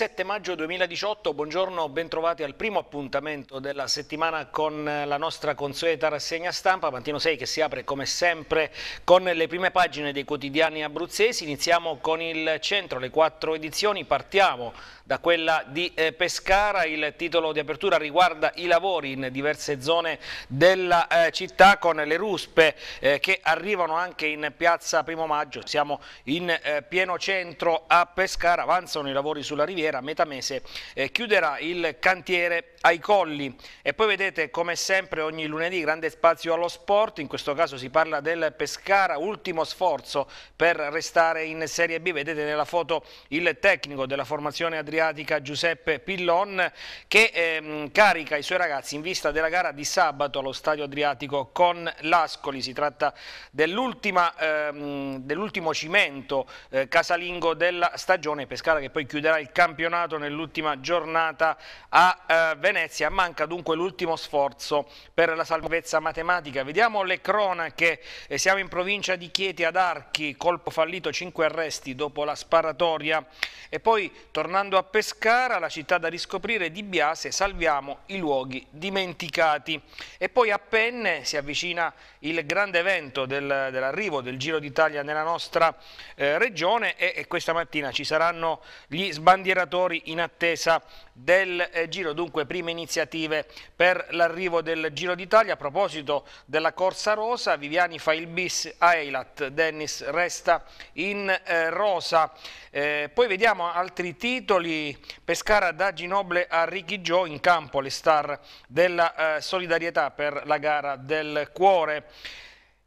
7 maggio 2018, buongiorno, bentrovati al primo appuntamento della settimana con la nostra consueta rassegna stampa, Pantino 6 che si apre come sempre con le prime pagine dei quotidiani abruzzesi. Iniziamo con il centro, le quattro edizioni, partiamo da quella di eh, Pescara, il titolo di apertura riguarda i lavori in diverse zone della eh, città con le ruspe eh, che arrivano anche in piazza Primo Maggio, siamo in eh, pieno centro a Pescara, avanzano i lavori sulla riviera, a metà mese eh, chiuderà il cantiere ai colli. E poi vedete come sempre ogni lunedì grande spazio allo sport, in questo caso si parla del Pescara, ultimo sforzo per restare in Serie B, vedete nella foto il tecnico della formazione Adriano adriatica Giuseppe Pillon che ehm, carica i suoi ragazzi in vista della gara di sabato allo Stadio Adriatico con l'Ascoli. Si tratta dell'ultimo ehm, dell cimento eh, casalingo della stagione Pescara che poi chiuderà il campionato nell'ultima giornata a eh, Venezia. Manca dunque l'ultimo sforzo per la salvezza matematica. Vediamo le cronache. Eh, siamo in provincia di Chieti ad Archi, colpo fallito, 5 arresti dopo la sparatoria e poi tornando a Pescara, la città da riscoprire di Biase, salviamo i luoghi dimenticati. E poi a Penne si avvicina il grande evento del, dell'arrivo del Giro d'Italia nella nostra eh, regione e, e, questa mattina ci saranno gli sbandieratori in attesa del eh, Giro, dunque prime iniziative per l'arrivo del Giro d'Italia. A proposito della Corsa Rosa, Viviani fa il bis a Eilat, Dennis resta in eh, rosa. Eh, poi vediamo altri titoli, Pescara da Ginoble a Ricky Joe in campo le star della eh, solidarietà per la gara del cuore.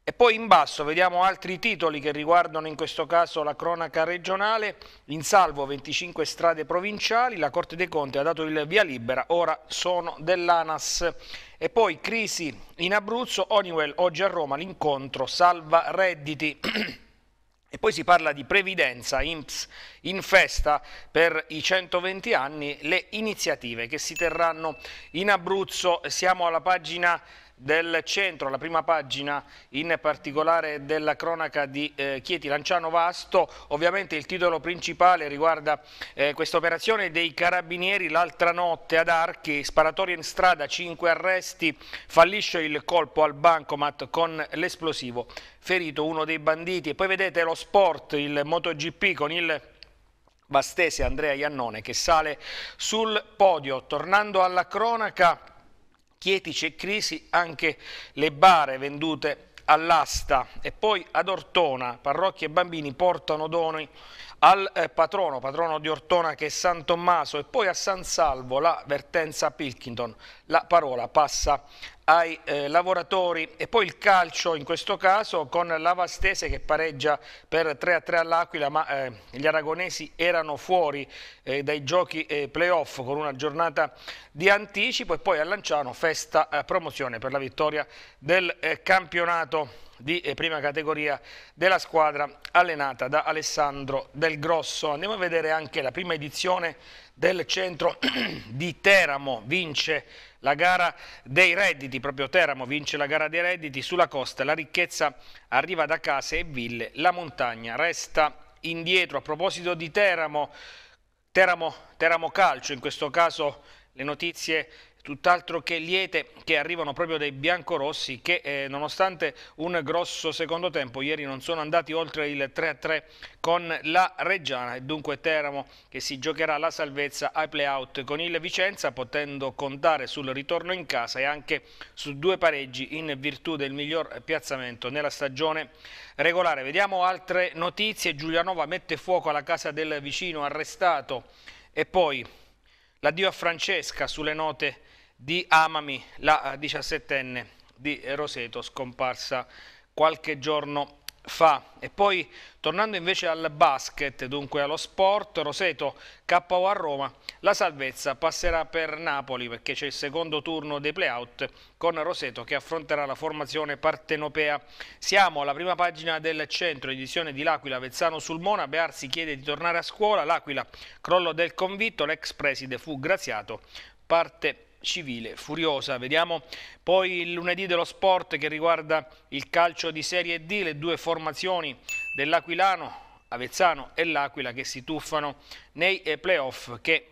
E poi in basso vediamo altri titoli che riguardano in questo caso la cronaca regionale, in salvo 25 strade provinciali, la Corte dei Conti ha dato il via libera, ora sono dell'ANAS. E poi crisi in Abruzzo, Honeywell oggi a Roma, l'incontro salva redditi. E poi si parla di previdenza, INPS in festa per i 120 anni, le iniziative che si terranno in Abruzzo. Siamo alla pagina del centro, la prima pagina in particolare della cronaca di eh, Chieti. Lanciano Vasto, ovviamente il titolo principale riguarda eh, questa operazione dei carabinieri l'altra notte ad Archi, sparatoria in strada, 5 arresti, fallisce il colpo al bancomat con l'esplosivo, ferito uno dei banditi. E poi vedete lo sport, il MotoGP con il Vastese Andrea Iannone che sale sul podio, tornando alla cronaca Chieti c'è crisi, anche le bare vendute all'asta. E poi ad Ortona, parrocchie e bambini portano doni al eh, patrono, patrono di Ortona che è San Tommaso e poi a San Salvo la vertenza Pilkington, la parola passa ai eh, lavoratori e poi il calcio in questo caso con la Vastese che pareggia per 3 a 3 all'Aquila ma eh, gli aragonesi erano fuori eh, dai giochi eh, playoff con una giornata di anticipo e poi a Lanciano festa eh, promozione per la vittoria del eh, campionato di prima categoria della squadra allenata da Alessandro Del Grosso. Andiamo a vedere anche la prima edizione del centro di Teramo, vince la gara dei redditi, proprio Teramo vince la gara dei redditi, sulla costa la ricchezza arriva da case e ville, la montagna resta indietro. A proposito di Teramo, Teramo, Teramo Calcio, in questo caso le notizie tutt'altro che liete che arrivano proprio dai biancorossi che eh, nonostante un grosso secondo tempo ieri non sono andati oltre il 3-3 con la Reggiana e dunque Teramo che si giocherà la salvezza ai playout con il Vicenza potendo contare sul ritorno in casa e anche su due pareggi in virtù del miglior piazzamento nella stagione regolare. Vediamo altre notizie, Giulianova mette fuoco alla casa del vicino arrestato e poi l'addio a Francesca sulle note di Amami, la diciassettenne di Roseto, scomparsa qualche giorno fa. E poi tornando invece al basket, dunque allo sport, Roseto KO a Roma, la salvezza passerà per Napoli perché c'è il secondo turno dei playout con Roseto che affronterà la formazione partenopea. Siamo alla prima pagina del centro, edizione di L'Aquila, Vezzano sul Mona, Bearsi chiede di tornare a scuola, L'Aquila, crollo del convitto, l'ex preside fu graziato, parte civile furiosa. Vediamo poi il lunedì dello sport che riguarda il calcio di Serie D, le due formazioni dell'Aquilano Avezzano e l'Aquila che si tuffano nei eh, playoff che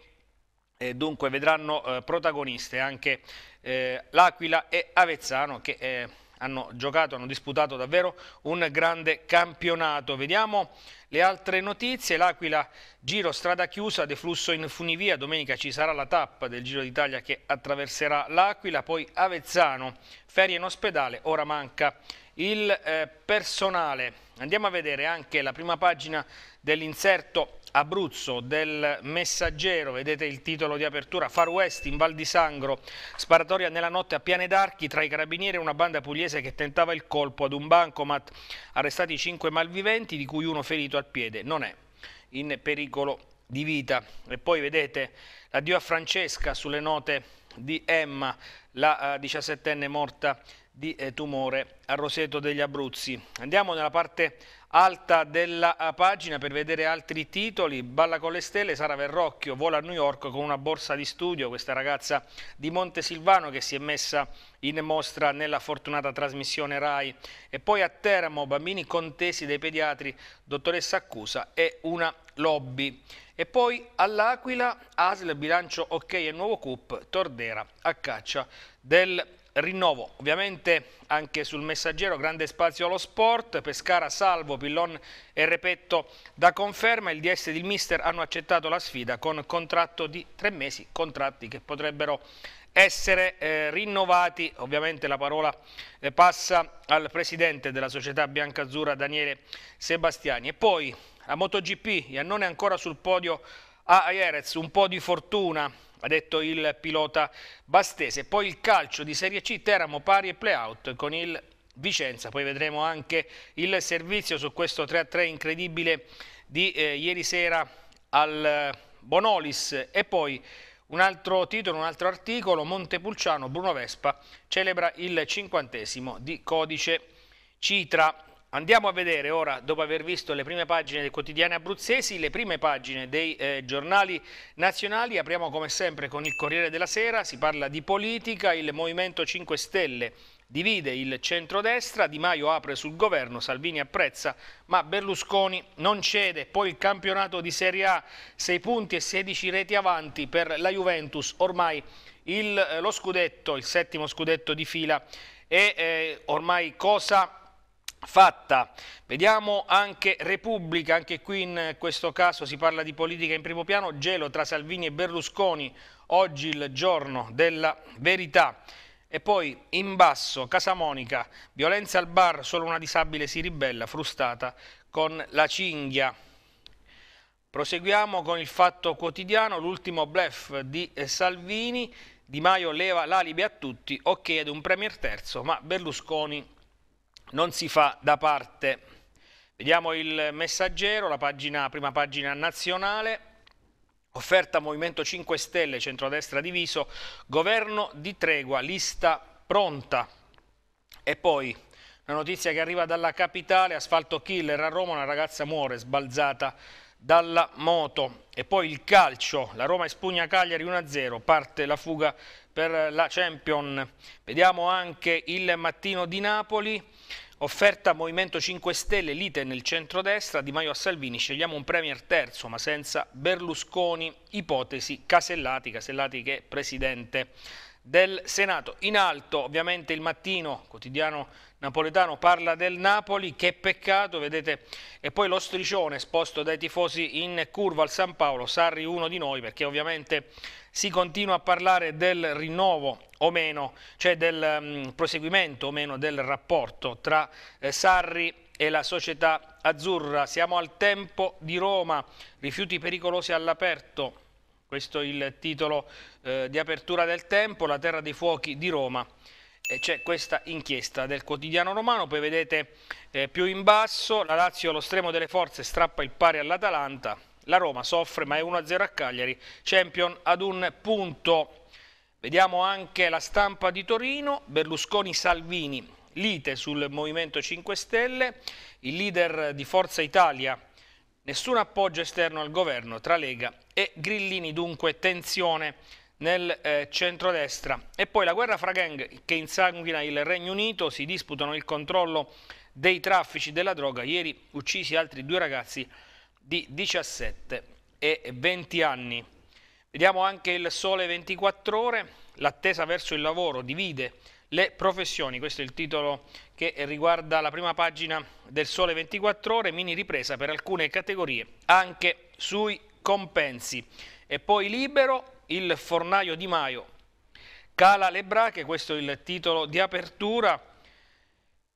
eh, dunque vedranno eh, protagoniste anche eh, l'Aquila e Avezzano che eh, hanno giocato, hanno disputato davvero un grande campionato. Vediamo le altre notizie, l'Aquila giro strada chiusa, deflusso in funivia, domenica ci sarà la tappa del Giro d'Italia che attraverserà l'Aquila, poi Avezzano, ferie in ospedale, ora manca il eh, personale. Andiamo a vedere anche la prima pagina dell'inserto Abruzzo del Messaggero, vedete il titolo di apertura, Far West in Val di Sangro, sparatoria nella notte a Piane d'Archi tra i carabinieri e una banda pugliese che tentava il colpo ad un bancomat, arrestati cinque malviventi di cui uno ferito al piede, non è in pericolo di vita. E poi vedete l'addio a Francesca sulle note di Emma, la 17enne eh, morta di eh, tumore a Roseto degli Abruzzi. Andiamo nella parte alta della eh, pagina per vedere altri titoli. Balla con le stelle, Sara Verrocchio vola a New York con una borsa di studio, questa ragazza di Montesilvano che si è messa in mostra nella fortunata trasmissione RAI. E poi a Teramo, bambini contesi dai pediatri, dottoressa accusa e una lobby. E poi all'Aquila, ASL, bilancio ok e nuovo CUP, Tordera a caccia del rinnovo. Ovviamente anche sul messaggero grande spazio allo sport, Pescara salvo, Pillon e Repetto da conferma, il DS e il Mister hanno accettato la sfida con contratto di tre mesi, contratti che potrebbero essere eh, rinnovati, ovviamente la parola eh, passa al presidente della società biancazzurra Daniele Sebastiani e poi a MotoGP, Iannone ancora sul podio a Jerez, un po' di fortuna ha detto il pilota bastese. Poi il calcio di Serie C, Teramo pari e playout con il Vicenza. Poi vedremo anche il servizio su questo 3-3 incredibile di eh, ieri sera al Bonolis e poi un altro titolo, un altro articolo, Montepulciano, Bruno Vespa celebra il cinquantesimo di codice Citra. Andiamo a vedere ora, dopo aver visto le prime pagine dei quotidiani abruzzesi, le prime pagine dei eh, giornali nazionali. Apriamo come sempre con il Corriere della Sera, si parla di politica, il Movimento 5 Stelle divide il centrodestra, Di Maio apre sul governo, Salvini apprezza, ma Berlusconi non cede. Poi il campionato di Serie A, 6 punti e 16 reti avanti per la Juventus, ormai il, eh, lo scudetto, il settimo scudetto di fila, è eh, ormai cosa fatta. Vediamo anche Repubblica, anche qui in questo caso si parla di politica in primo piano, gelo tra Salvini e Berlusconi, oggi il giorno della verità. E poi in basso, Casa Monica, violenza al bar, solo una disabile si ribella, frustata con la cinghia. Proseguiamo con il fatto quotidiano, l'ultimo blef di Salvini, Di Maio leva l'alibi a tutti, ok ad un premier terzo, ma Berlusconi non si fa da parte. Vediamo il messaggero, la pagina, prima pagina nazionale. Offerta Movimento 5 Stelle, centrodestra diviso, governo di tregua, lista pronta. E poi una notizia che arriva dalla capitale, asfalto killer a Roma, una ragazza muore sbalzata dalla moto. E poi il calcio, la Roma espugna Cagliari 1-0, parte la fuga per la Champion. Vediamo anche il mattino di Napoli, offerta Movimento 5 Stelle, lite nel centrodestra, Di Maio a Salvini, scegliamo un premier terzo ma senza Berlusconi, ipotesi Casellati, Casellati che è presidente del Senato. In alto ovviamente il mattino, quotidiano napoletano, parla del Napoli, che peccato, vedete, e poi lo striscione esposto dai tifosi in curva al San Paolo, Sarri uno di noi, perché ovviamente si continua a parlare del rinnovo o meno, cioè del um, proseguimento o meno del rapporto tra eh, Sarri e la società azzurra. Siamo al tempo di Roma, rifiuti pericolosi all'aperto, questo è il titolo eh, di apertura del tempo, la terra dei fuochi di Roma. C'è questa inchiesta del quotidiano romano, poi vedete eh, più in basso, la Lazio allo stremo delle forze strappa il pari all'Atalanta, la Roma soffre ma è 1-0 a Cagliari, Champion ad un punto. Vediamo anche la stampa di Torino, Berlusconi-Salvini, lite sul Movimento 5 Stelle, il leader di Forza Italia Nessun appoggio esterno al governo tra Lega e Grillini, dunque tensione nel eh, centrodestra. E poi la guerra fra gang che insanguina il Regno Unito, si disputano il controllo dei traffici della droga. Ieri uccisi altri due ragazzi di 17 e 20 anni. Vediamo anche il Sole 24 ore, l'attesa verso il lavoro divide le professioni, questo è il titolo che riguarda la prima pagina del Sole 24 ore, mini ripresa per alcune categorie, anche sui compensi. E poi libero, il fornaio Di Maio cala le brache, questo è il titolo di apertura,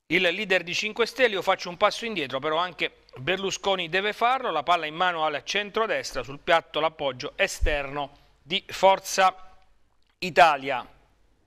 il leader di 5 Stelle, io faccio un passo indietro, però anche Berlusconi deve farlo, la palla in mano al centrodestra, sul piatto l'appoggio esterno di Forza Italia.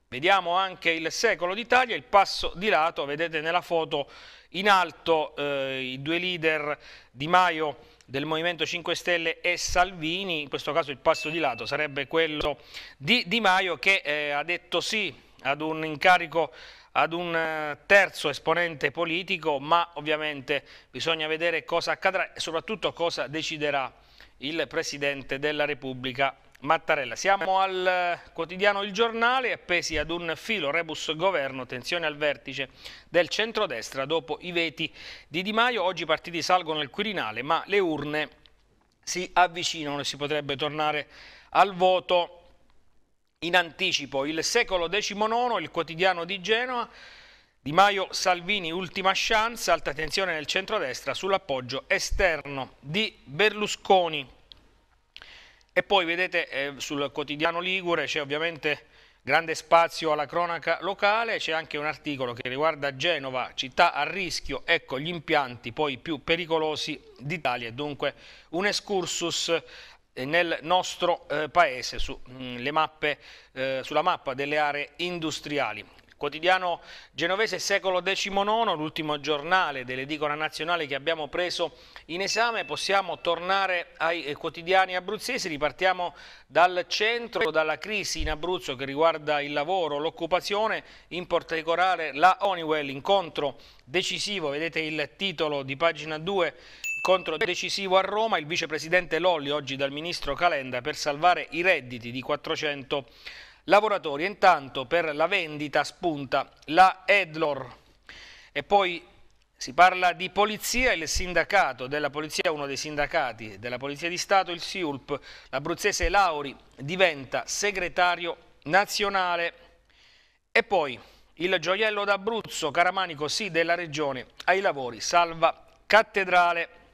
Vediamo anche il secolo d'Italia, il passo di lato, vedete nella foto in alto eh, i due leader Di Maio del Movimento 5 Stelle e Salvini, in questo caso il passo di lato sarebbe quello di Di Maio che eh, ha detto sì ad un incarico ad un eh, terzo esponente politico, ma ovviamente bisogna vedere cosa accadrà e soprattutto cosa deciderà il Presidente della Repubblica Mattarella. Siamo al eh, quotidiano Il Giornale, appesi ad un filo rebus governo, tensione al vertice del centrodestra dopo i veti di Di Maio. Oggi i partiti salgono il Quirinale, ma le urne si avvicinano e si potrebbe tornare al voto in anticipo il secolo XIX, il quotidiano di Genova, Di Maio Salvini ultima chance, alta tensione nel centrodestra sull'appoggio esterno di Berlusconi. E poi vedete eh, sul quotidiano Ligure c'è ovviamente grande spazio alla cronaca locale, c'è anche un articolo che riguarda Genova, città a rischio, ecco gli impianti poi più pericolosi d'Italia, dunque un excursus nel nostro eh, paese su, mh, mm, mappe, eh, sulla mappa delle aree industriali. Quotidiano genovese secolo XIX, l'ultimo giornale dell'edicola nazionale che abbiamo preso in esame, possiamo tornare ai eh, quotidiani abruzzesi, ripartiamo dal centro, dalla crisi in Abruzzo che riguarda il lavoro, l'occupazione, in particolare la Honeywell, incontro decisivo, vedete il titolo di pagina 2, incontro decisivo a Roma, il vicepresidente Lolli oggi dal ministro Calenda per salvare i redditi di 400 lavoratori. Intanto per la vendita spunta la Edlor e poi si parla di polizia, il sindacato della polizia, uno dei sindacati della polizia di Stato, il SIULP, l'abruzzese Lauri diventa segretario nazionale e poi il gioiello d'Abruzzo, Caramanico sì della regione, ai lavori, salva cattedrale.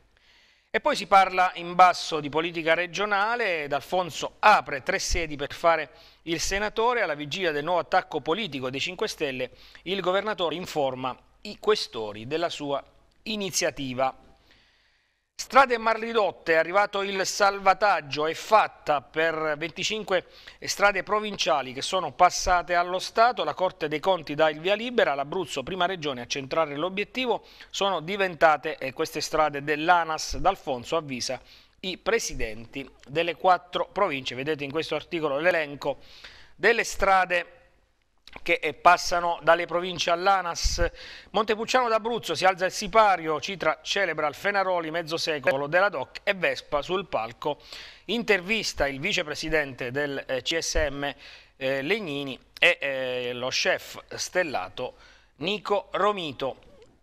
E poi si parla in basso di politica regionale, D'Alfonso apre tre sedi per fare il senatore, alla vigilia del nuovo attacco politico dei 5 Stelle, il governatore informa i questori della sua iniziativa. Strade mar ridotte, è arrivato il salvataggio, è fatta per 25 strade provinciali che sono passate allo Stato, la Corte dei Conti dà il via libera, l'Abruzzo, prima regione a centrare l'obiettivo, sono diventate queste strade dell'ANAS, D'Alfonso avvisa i presidenti delle quattro province, vedete in questo articolo l'elenco delle strade che eh, passano dalle province all'Anas. Montepulciano d'Abruzzo si alza il sipario, Citra celebra il Fenaroli mezzo secolo della DOC e Vespa sul palco. Intervista il vicepresidente del eh, CSM eh, Legnini e eh, lo chef stellato Nico Romito.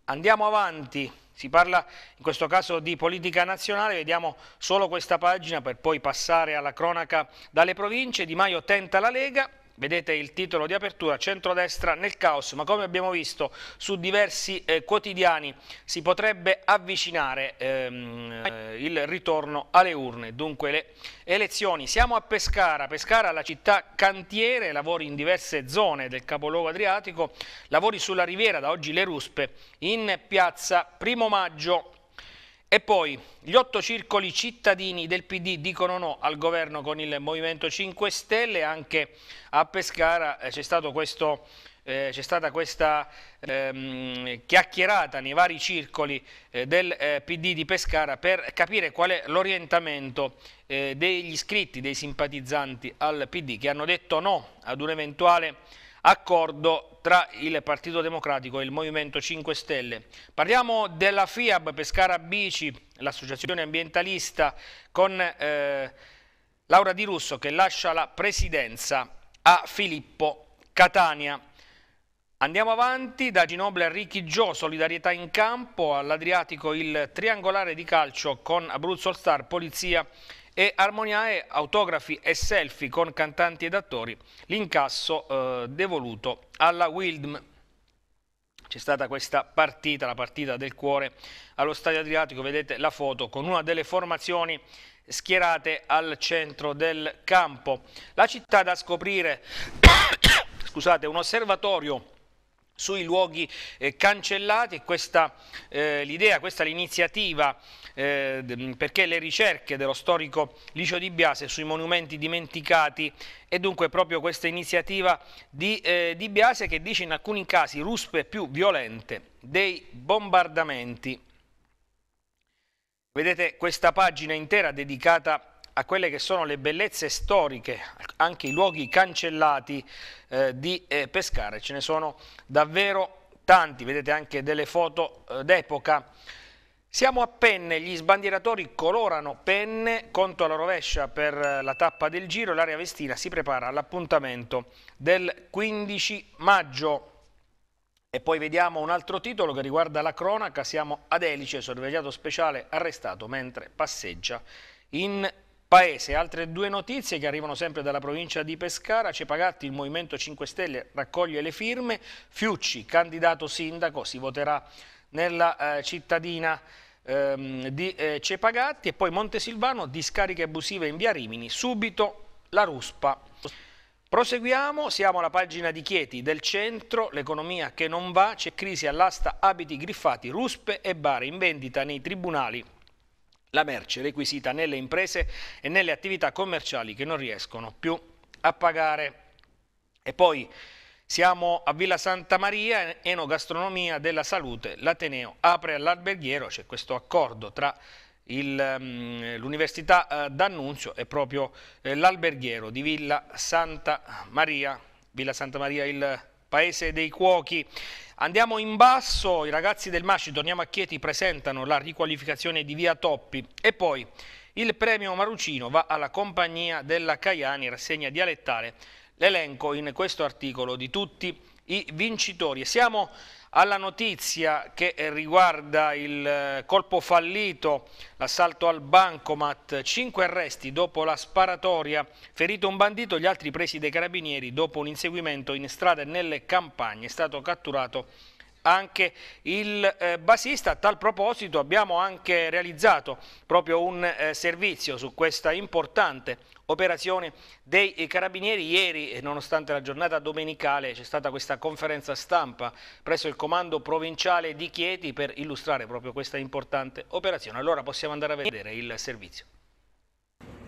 Andiamo avanti, si parla in questo caso di politica nazionale, vediamo solo questa pagina per poi passare alla cronaca dalle province. Di Maio tenta la Lega, Vedete il titolo di apertura, centrodestra nel caos, ma come abbiamo visto su diversi eh, quotidiani si potrebbe avvicinare ehm, eh, il ritorno alle urne, dunque le elezioni. Siamo a Pescara, Pescara la città cantiere, lavori in diverse zone del capoluogo adriatico, lavori sulla riviera, da oggi le ruspe, in piazza Primo Maggio e poi gli otto circoli cittadini del PD dicono no al governo con il Movimento 5 Stelle, anche a Pescara eh, c'è eh, stata questa ehm, chiacchierata nei vari circoli eh, del eh, PD di Pescara per capire qual è l'orientamento eh, degli iscritti, dei simpatizzanti al PD che hanno detto no ad un eventuale accordo tra il Partito Democratico e il Movimento 5 Stelle. Parliamo della FIAB Pescara Bici, l'associazione ambientalista con eh, Laura Di Russo che lascia la presidenza a Filippo Catania. Andiamo avanti, da Ginobili a Ricchi Gio, solidarietà in campo, all'Adriatico il triangolare di calcio con Abruzzo All Star, Polizia e Armoniae, autografi e selfie con cantanti ed attori, l'incasso eh, devoluto alla Wildm. C'è stata questa partita, la partita del cuore allo Stadio Adriatico, vedete la foto con una delle formazioni schierate al centro del campo. La città da scoprire, scusate, un osservatorio sui luoghi eh, cancellati questa eh, l'idea, questa l'iniziativa eh, perché le ricerche dello storico Licio di Biase sui monumenti dimenticati e dunque proprio questa iniziativa di, eh, di Biase che dice in alcuni casi ruspe più violente dei bombardamenti. Vedete questa pagina intera dedicata a quelle che sono le bellezze storiche, anche i luoghi cancellati eh, di eh, Pescara. Ce ne sono davvero tanti, vedete anche delle foto eh, d'epoca. Siamo a penne, gli sbandieratori colorano penne, conto alla rovescia per eh, la tappa del giro, l'area vestina si prepara all'appuntamento del 15 maggio. E poi vediamo un altro titolo che riguarda la cronaca, siamo ad Elice, sorvegliato speciale arrestato mentre passeggia in Paese, altre due notizie che arrivano sempre dalla provincia di Pescara, Cepagatti, il Movimento 5 Stelle raccoglie le firme, Fiucci, candidato sindaco, si voterà nella eh, cittadina ehm, di eh, Cepagatti. E poi Montesilvano, discariche abusive in via Rimini, subito la ruspa. Proseguiamo, siamo alla pagina di Chieti del centro, l'economia che non va, c'è crisi all'asta, abiti griffati, ruspe e bare in vendita nei tribunali la merce requisita nelle imprese e nelle attività commerciali che non riescono più a pagare. E poi siamo a Villa Santa Maria, enogastronomia della salute, l'Ateneo apre all'alberghiero, c'è questo accordo tra mm, l'Università eh, d'Annunzio e proprio eh, l'alberghiero di Villa Santa Maria, Villa Santa Maria il paese dei cuochi. Andiamo in basso, i ragazzi del Masci, torniamo a Chieti, presentano la riqualificazione di Via Toppi e poi il premio Marucino va alla compagnia della Caiani, rassegna dialettale. L'elenco in questo articolo di tutti i vincitori. Siamo alla notizia che riguarda il eh, colpo fallito, l'assalto al bancomat, cinque arresti dopo la sparatoria, ferito un bandito, gli altri presi dai carabinieri dopo un inseguimento in strada e nelle campagne, è stato catturato anche il eh, basista. A tal proposito abbiamo anche realizzato proprio un eh, servizio su questa importante operazione dei carabinieri. Ieri, nonostante la giornata domenicale, c'è stata questa conferenza stampa presso il comando provinciale di Chieti per illustrare proprio questa importante operazione. Allora possiamo andare a vedere il servizio.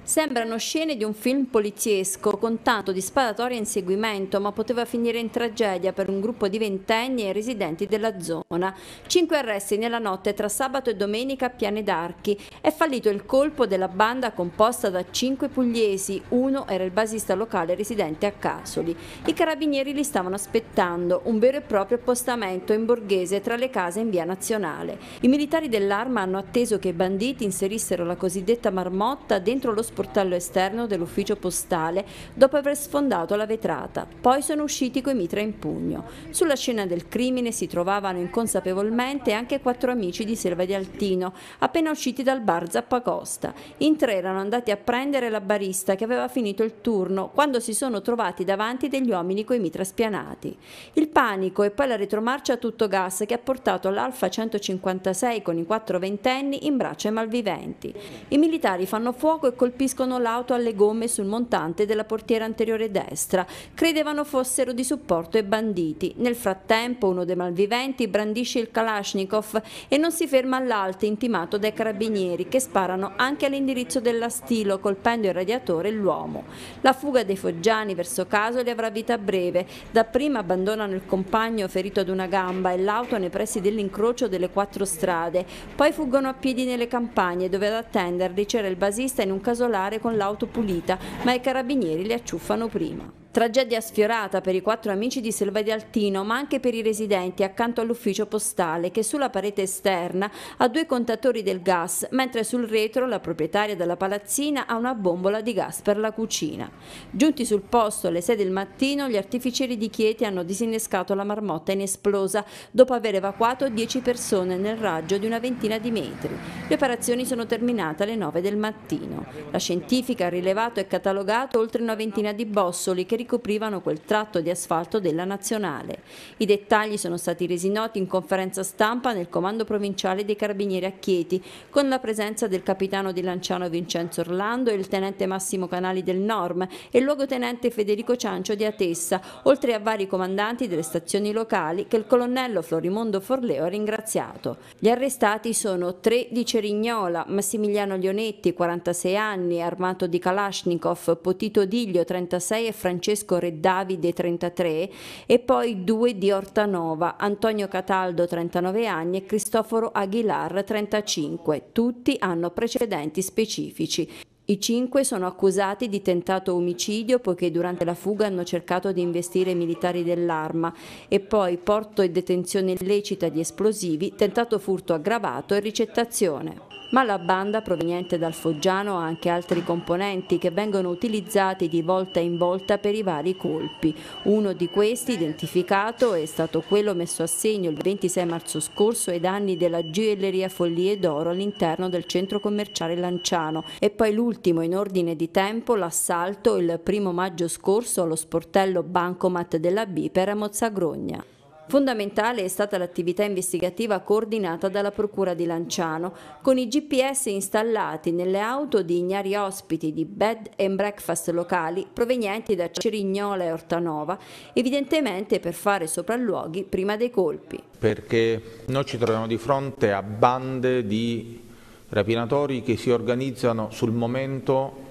Sembrano scene di un film poliziesco con tanto di sparatoria e inseguimento, ma poteva finire in tragedia per un gruppo di ventenni e residenti della zona. Cinque arresti nella notte tra sabato e domenica a Piane d'Archi. È fallito il colpo della banda composta da cinque pugliesi, uno era il basista locale residente a Casoli. I carabinieri li stavano aspettando, un vero e proprio appostamento in borghese tra le case in via nazionale. I militari dell'arma hanno atteso che i banditi inserissero la cosiddetta marmotta dentro lo sportello esterno dell'ufficio postale dopo aver sfondato la vetrata. Poi sono usciti coi mitra in pugno. Sulla scena del crimine si trovavano inconsapevolmente anche quattro amici di Selva di Altino, appena usciti dal bar Zappacosta. In tre erano andati a prendere la barista che aveva finito il turno quando si sono trovati davanti degli uomini coi mitra spianati. Il panico e poi la retromarcia a tutto gas che ha portato l'Alfa 156 con i quattro ventenni in braccio ai malviventi. I militari fanno fuoco e colpiscono colpiscono l'auto alle gomme sul montante della portiera anteriore destra. Credevano fossero di supporto ai banditi. Nel frattempo uno dei malviventi brandisce il Kalashnikov e non si ferma all'alto intimato dai carabinieri che sparano anche all'indirizzo dell'astilo colpendo il radiatore e l'uomo. La fuga dei foggiani verso Casoli avrà vita breve. Dapprima abbandonano il compagno ferito ad una gamba e l'auto nei pressi dell'incrocio delle quattro strade. Poi fuggono a piedi nelle campagne dove ad attenderli c'era il basista in un casolare con l'auto pulita, ma i carabinieri li acciuffano prima. Tragedia sfiorata per i quattro amici di Selva di Altino, ma anche per i residenti accanto all'ufficio postale che sulla parete esterna ha due contatori del gas, mentre sul retro la proprietaria della palazzina ha una bombola di gas per la cucina. Giunti sul posto alle 6 del mattino, gli artificieri di Chieti hanno disinnescato la marmotta inesplosa dopo aver evacuato 10 persone nel raggio di una ventina di metri. Le operazioni sono terminate alle 9 del mattino. La scientifica ha rilevato e catalogato oltre una ventina di bossoli che ricoprivano quel tratto di asfalto della nazionale. I dettagli sono stati resi noti in conferenza stampa nel comando provinciale dei Carabinieri a Chieti, con la presenza del capitano di Lanciano Vincenzo Orlando e il tenente Massimo Canali del Norm e il luogotenente Federico Ciancio di Atessa, oltre a vari comandanti delle stazioni locali che il colonnello Florimondo Forleo ha ringraziato. Gli arrestati sono tre di Cerignola, Massimiliano Lionetti, 46 anni, armato di Kalashnikov, Potito Diglio, 36 e Francesco Francesco Re Davide 33 e poi due di Ortanova, Antonio Cataldo 39 anni e Cristoforo Aguilar 35. Tutti hanno precedenti specifici. I cinque sono accusati di tentato omicidio poiché durante la fuga hanno cercato di investire militari dell'arma e poi porto e detenzione illecita di esplosivi, tentato furto aggravato e ricettazione ma la banda proveniente dal Foggiano ha anche altri componenti che vengono utilizzati di volta in volta per i vari colpi. Uno di questi, identificato, è stato quello messo a segno il 26 marzo scorso ai danni della gioielleria Follie d'Oro all'interno del centro commerciale Lanciano e poi l'ultimo in ordine di tempo l'assalto il primo maggio scorso allo sportello Bancomat della Biper a Mozzagrogna. Fondamentale è stata l'attività investigativa coordinata dalla Procura di Lanciano, con i GPS installati nelle auto di ignari ospiti di bed and breakfast locali provenienti da Cerignola e Ortanova, evidentemente per fare sopralluoghi prima dei colpi. Perché noi ci troviamo di fronte a bande di rapinatori che si organizzano sul momento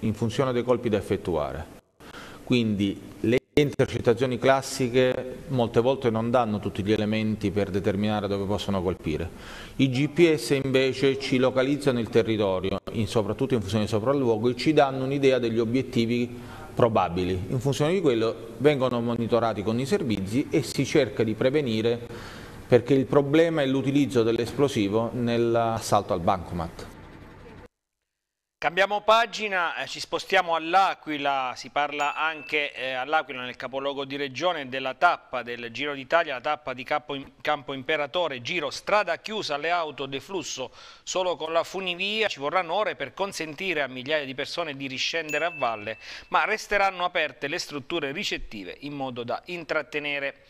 in funzione dei colpi da effettuare. Quindi intercettazioni classiche molte volte non danno tutti gli elementi per determinare dove possono colpire. I GPS invece ci localizzano il territorio, in, soprattutto in funzione di sopralluogo, e ci danno un'idea degli obiettivi probabili. In funzione di quello vengono monitorati con i servizi e si cerca di prevenire perché il problema è l'utilizzo dell'esplosivo nell'assalto al bancomat. Cambiamo pagina, eh, ci spostiamo all'Aquila, si parla anche eh, all'Aquila nel capoluogo di regione della tappa del Giro d'Italia, la tappa di Campo, Campo Imperatore, giro strada chiusa alle auto, deflusso solo con la funivia, ci vorranno ore per consentire a migliaia di persone di riscendere a valle, ma resteranno aperte le strutture ricettive in modo da intrattenere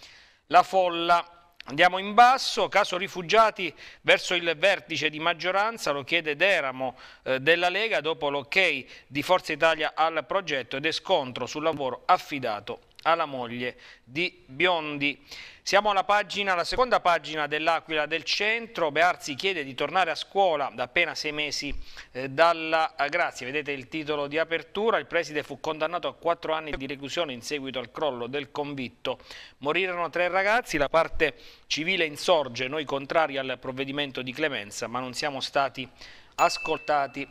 la folla. Andiamo in basso, caso rifugiati verso il vertice di maggioranza, lo chiede Deramo eh, della Lega dopo l'ok di Forza Italia al progetto ed è scontro sul lavoro affidato alla moglie di Biondi. Siamo alla, pagina, alla seconda pagina dell'Aquila del Centro, Bearzi chiede di tornare a scuola da appena sei mesi eh, dalla eh, grazia, vedete il titolo di apertura, il preside fu condannato a quattro anni di reclusione in seguito al crollo del convitto, morirono tre ragazzi, la parte civile insorge, noi contrari al provvedimento di clemenza ma non siamo stati ascoltati.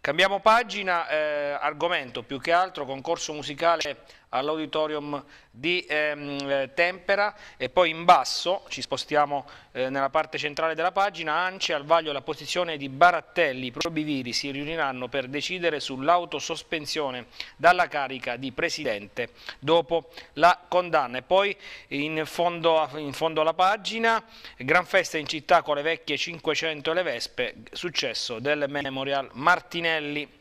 Cambiamo pagina, eh, argomento più che altro, concorso musicale all'auditorium di ehm, Tempera e poi in basso ci spostiamo eh, nella parte centrale della pagina ANCE al vaglio la posizione di Barattelli i probiviri si riuniranno per decidere sull'autosospensione dalla carica di presidente dopo la condanna. E poi in fondo, in fondo alla pagina gran festa in città con le vecchie 500 e le vespe successo del Memorial Martinelli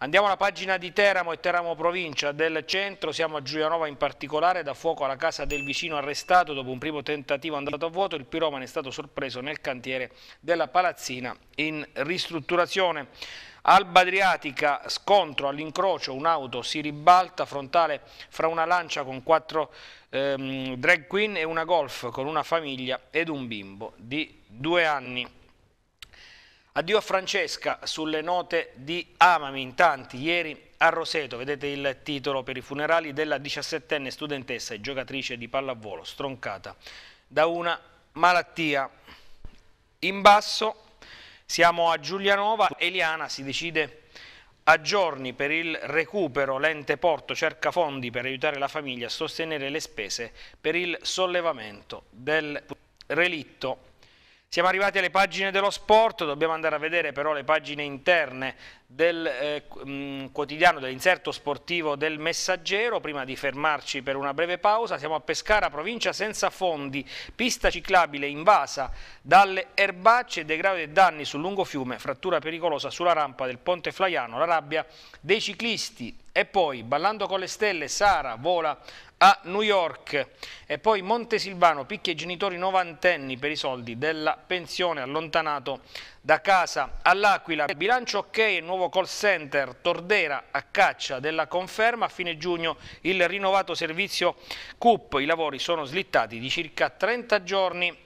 Andiamo alla pagina di Teramo e Teramo provincia del centro, siamo a Giulianova in particolare, da fuoco alla casa del vicino arrestato dopo un primo tentativo andato a vuoto, il piromane è stato sorpreso nel cantiere della palazzina in ristrutturazione. Alba Adriatica, scontro all'incrocio, un'auto si ribalta frontale fra una lancia con quattro ehm, drag queen e una golf con una famiglia ed un bimbo di due anni. Addio a Francesca sulle note di Amami. In tanti ieri a Roseto, vedete il titolo per i funerali della 17enne studentessa e giocatrice di pallavolo stroncata da una malattia. In basso siamo a Giulianova, Eliana si decide a giorni per il recupero, l'ente Porto cerca fondi per aiutare la famiglia a sostenere le spese per il sollevamento del relitto siamo arrivati alle pagine dello sport, dobbiamo andare a vedere però le pagine interne del eh, quotidiano, dell'inserto sportivo del Messaggero, prima di fermarci per una breve pausa. Siamo a Pescara, provincia senza fondi, pista ciclabile invasa dalle erbacce, degrado e danni sul lungo fiume, frattura pericolosa sulla rampa del Ponte Flaiano, la rabbia dei ciclisti e poi, ballando con le stelle, Sara vola a New York e poi Montesilvano picchia i genitori novantenni per i soldi della pensione allontanato da casa all'Aquila. Bilancio ok, nuovo call center Tordera a caccia della conferma. A fine giugno il rinnovato servizio CUP. I lavori sono slittati di circa 30 giorni.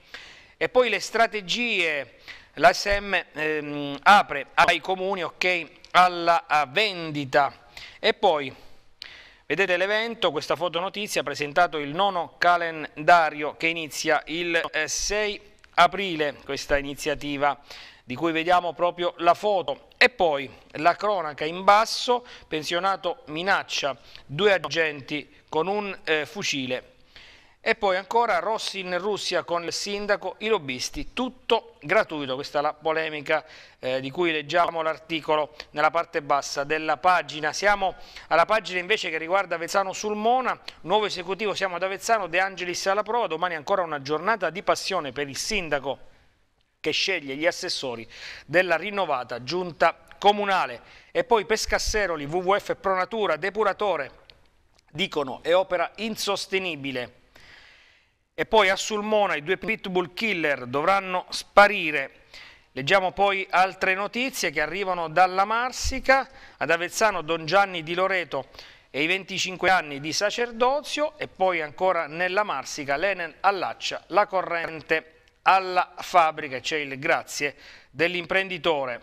E poi le strategie. L'ASM ehm, apre ai comuni ok alla vendita e poi vedete l'evento, questa fotonotizia ha presentato il nono calendario che inizia il 6 eh, aprile, questa iniziativa di cui vediamo proprio la foto. E poi la cronaca in basso, pensionato minaccia due agenti con un eh, fucile e poi ancora Rossi in Russia con il sindaco, i lobbisti, tutto gratuito. Questa è la polemica eh, di cui leggiamo l'articolo nella parte bassa della pagina. Siamo alla pagina invece che riguarda Avezzano Sulmona, nuovo esecutivo, siamo ad Avezzano, De Angelis alla prova, domani ancora una giornata di passione per il sindaco che sceglie gli assessori della rinnovata giunta comunale. E poi Pescasseroli, WWF Pronatura, depuratore, dicono è opera insostenibile e poi a Sulmona i due pitbull killer dovranno sparire. Leggiamo poi altre notizie che arrivano dalla Marsica, ad Avezzano Don Gianni di Loreto e i 25 anni di sacerdozio e poi ancora nella Marsica l'Enen allaccia la corrente alla fabbrica, c'è il grazie dell'imprenditore.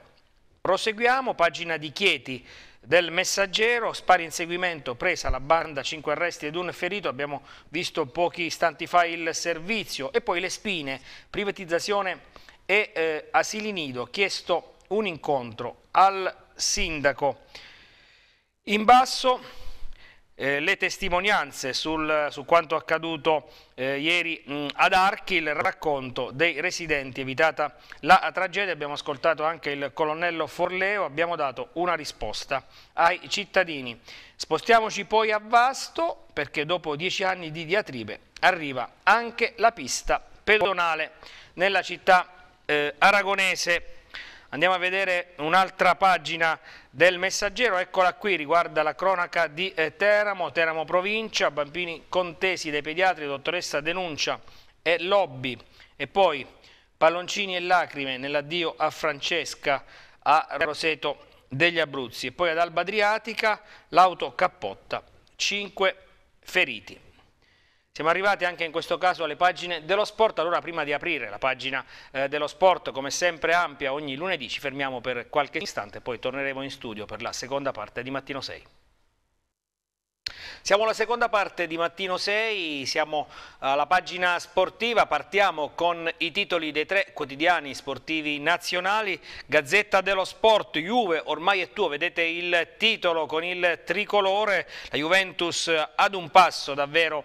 Proseguiamo, pagina di Chieti, del messaggero, spari inseguimento, presa la banda, 5 arresti ed un ferito, abbiamo visto pochi istanti fa il servizio. E poi le spine, privatizzazione e eh, asili nido, chiesto un incontro al sindaco. In basso eh, le testimonianze sul, su quanto accaduto eh, ieri mh, ad Archi, il racconto dei residenti, evitata la tragedia, abbiamo ascoltato anche il colonnello Forleo, abbiamo dato una risposta ai cittadini. Spostiamoci poi a Vasto perché dopo dieci anni di diatribe arriva anche la pista pedonale nella città eh, aragonese Andiamo a vedere un'altra pagina del messaggero, eccola qui, riguarda la cronaca di eh, Teramo, Teramo provincia, bambini contesi dai pediatri, dottoressa denuncia e lobby e poi palloncini e lacrime nell'addio a Francesca a Roseto degli Abruzzi e poi ad Alba Adriatica l'auto cappotta, 5 feriti. Siamo arrivati anche in questo caso alle pagine dello sport, allora prima di aprire la pagina eh, dello sport come sempre ampia ogni lunedì ci fermiamo per qualche istante poi torneremo in studio per la seconda parte di Mattino 6. Siamo alla seconda parte di Mattino 6, siamo alla pagina sportiva, partiamo con i titoli dei tre quotidiani sportivi nazionali, Gazzetta dello Sport, Juve ormai è tuo, vedete il titolo con il tricolore, la Juventus ad un passo davvero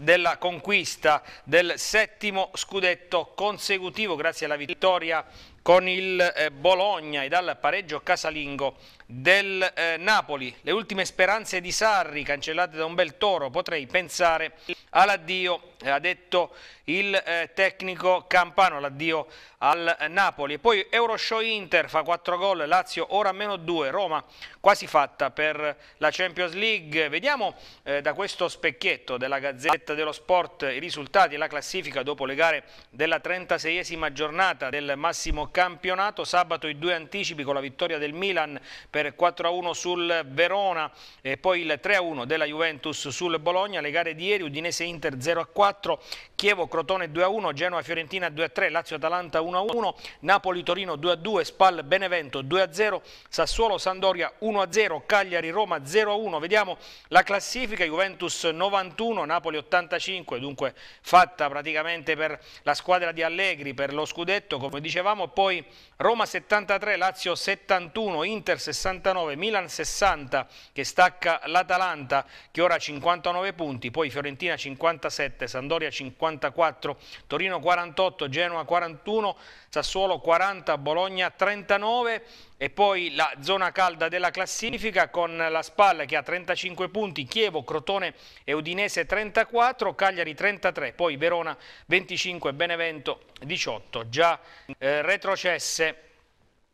della conquista del settimo scudetto consecutivo grazie alla vittoria con il eh, Bologna e dal pareggio casalingo del eh, Napoli. Le ultime speranze di Sarri cancellate da un bel toro, potrei pensare all'addio, ha detto il eh, tecnico Campano, l'addio al Napoli. E poi Euroshow Inter fa 4 gol, Lazio ora meno 2, Roma quasi fatta per la Champions League. Vediamo eh, da questo specchietto della Gazzetta dello Sport i risultati e la classifica dopo le gare della 36esima giornata del massimo campionato. Sabato i due anticipi con la vittoria del Milan per 4-1 sul Verona e poi il 3-1 della Juventus sul Bologna. Le gare di ieri Udinese Inter 0-4, Chievo-Crotone 2-1, Genoa-Fiorentina 2-3, Lazio-Atalanta 1-1, Napoli-Torino 2-2, Spal-Benevento 2-0, Sassuolo-Sandoria 1-0, Cagliari-Roma 0-1. Vediamo la classifica, Juventus 91, Napoli 85, dunque fatta praticamente per la squadra di Allegri, per lo scudetto, come dicevamo, poi Roma 73, Lazio 71, Inter 69, Milan 60 che stacca l'Atalanta che ora ha 59 punti, poi Fiorentina 57, Sandoria 54, Torino 48, Genoa 41, Sassuolo 40, Bologna 39 e poi la zona calda della classifica con la Spalla che ha 35 punti, Chievo, Crotone e Udinese 34, Cagliari 33, poi Verona 25, Benevento 18, già eh, retrocesse.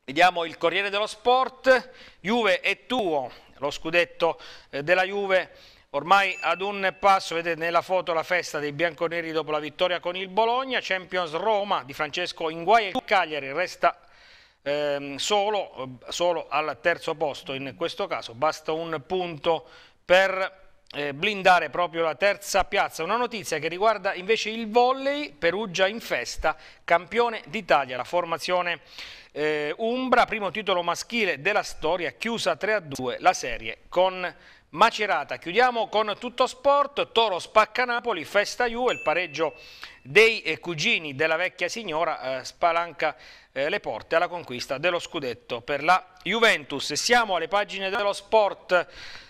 Vediamo il Corriere dello Sport, Juve è tuo, lo scudetto eh, della Juve. Ormai ad un passo, vedete nella foto la festa dei bianconeri dopo la vittoria con il Bologna, Champions Roma di Francesco Inguai e Cagliari resta ehm, solo, solo, al terzo posto in questo caso, basta un punto per eh, blindare proprio la terza piazza. Una notizia che riguarda invece il volley, Perugia in festa, campione d'Italia, la formazione eh, Umbra, primo titolo maschile della storia, chiusa 3-2 la serie con Macerata. Chiudiamo con tutto sport, Toro spacca Napoli, festa Juve, il pareggio dei eh, cugini della vecchia signora eh, spalanca eh, le porte alla conquista dello scudetto per la Juventus. Siamo alle pagine dello sport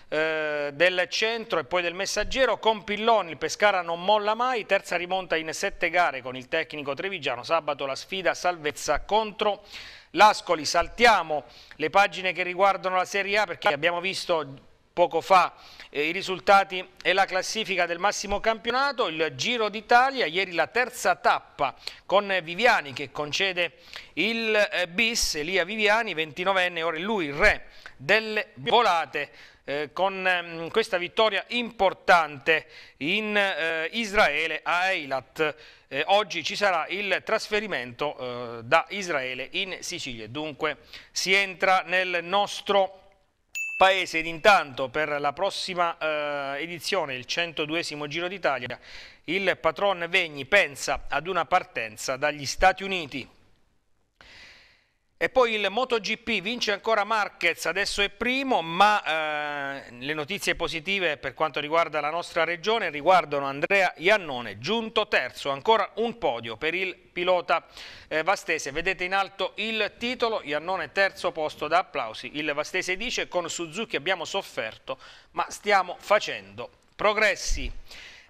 eh, del centro e poi del messaggero. Con Pilloni il Pescara non molla mai. Terza rimonta in sette gare con il tecnico trevigiano. Sabato la sfida salvezza contro l'Ascoli. Saltiamo le pagine che riguardano la Serie A perché abbiamo visto poco fa eh, i risultati e la classifica del massimo campionato, il Giro d'Italia, ieri la terza tappa con Viviani che concede il eh, bis, Elia Viviani, 29enne, ora è lui il re delle volate eh, con eh, questa vittoria importante in eh, Israele a Eilat. Eh, oggi ci sarà il trasferimento eh, da Israele in Sicilia, dunque si entra nel nostro paese ed intanto per la prossima eh, edizione, il 102 Giro d'Italia, il patron Vegni pensa ad una partenza dagli Stati Uniti. E poi il MotoGP vince ancora Marquez, adesso è primo, ma eh, le notizie positive per quanto riguarda la nostra regione riguardano Andrea Iannone, giunto terzo, ancora un podio per il pilota eh, Vastese. Vedete in alto il titolo, Iannone terzo posto da applausi. Il Vastese dice con Suzuki abbiamo sofferto, ma stiamo facendo progressi.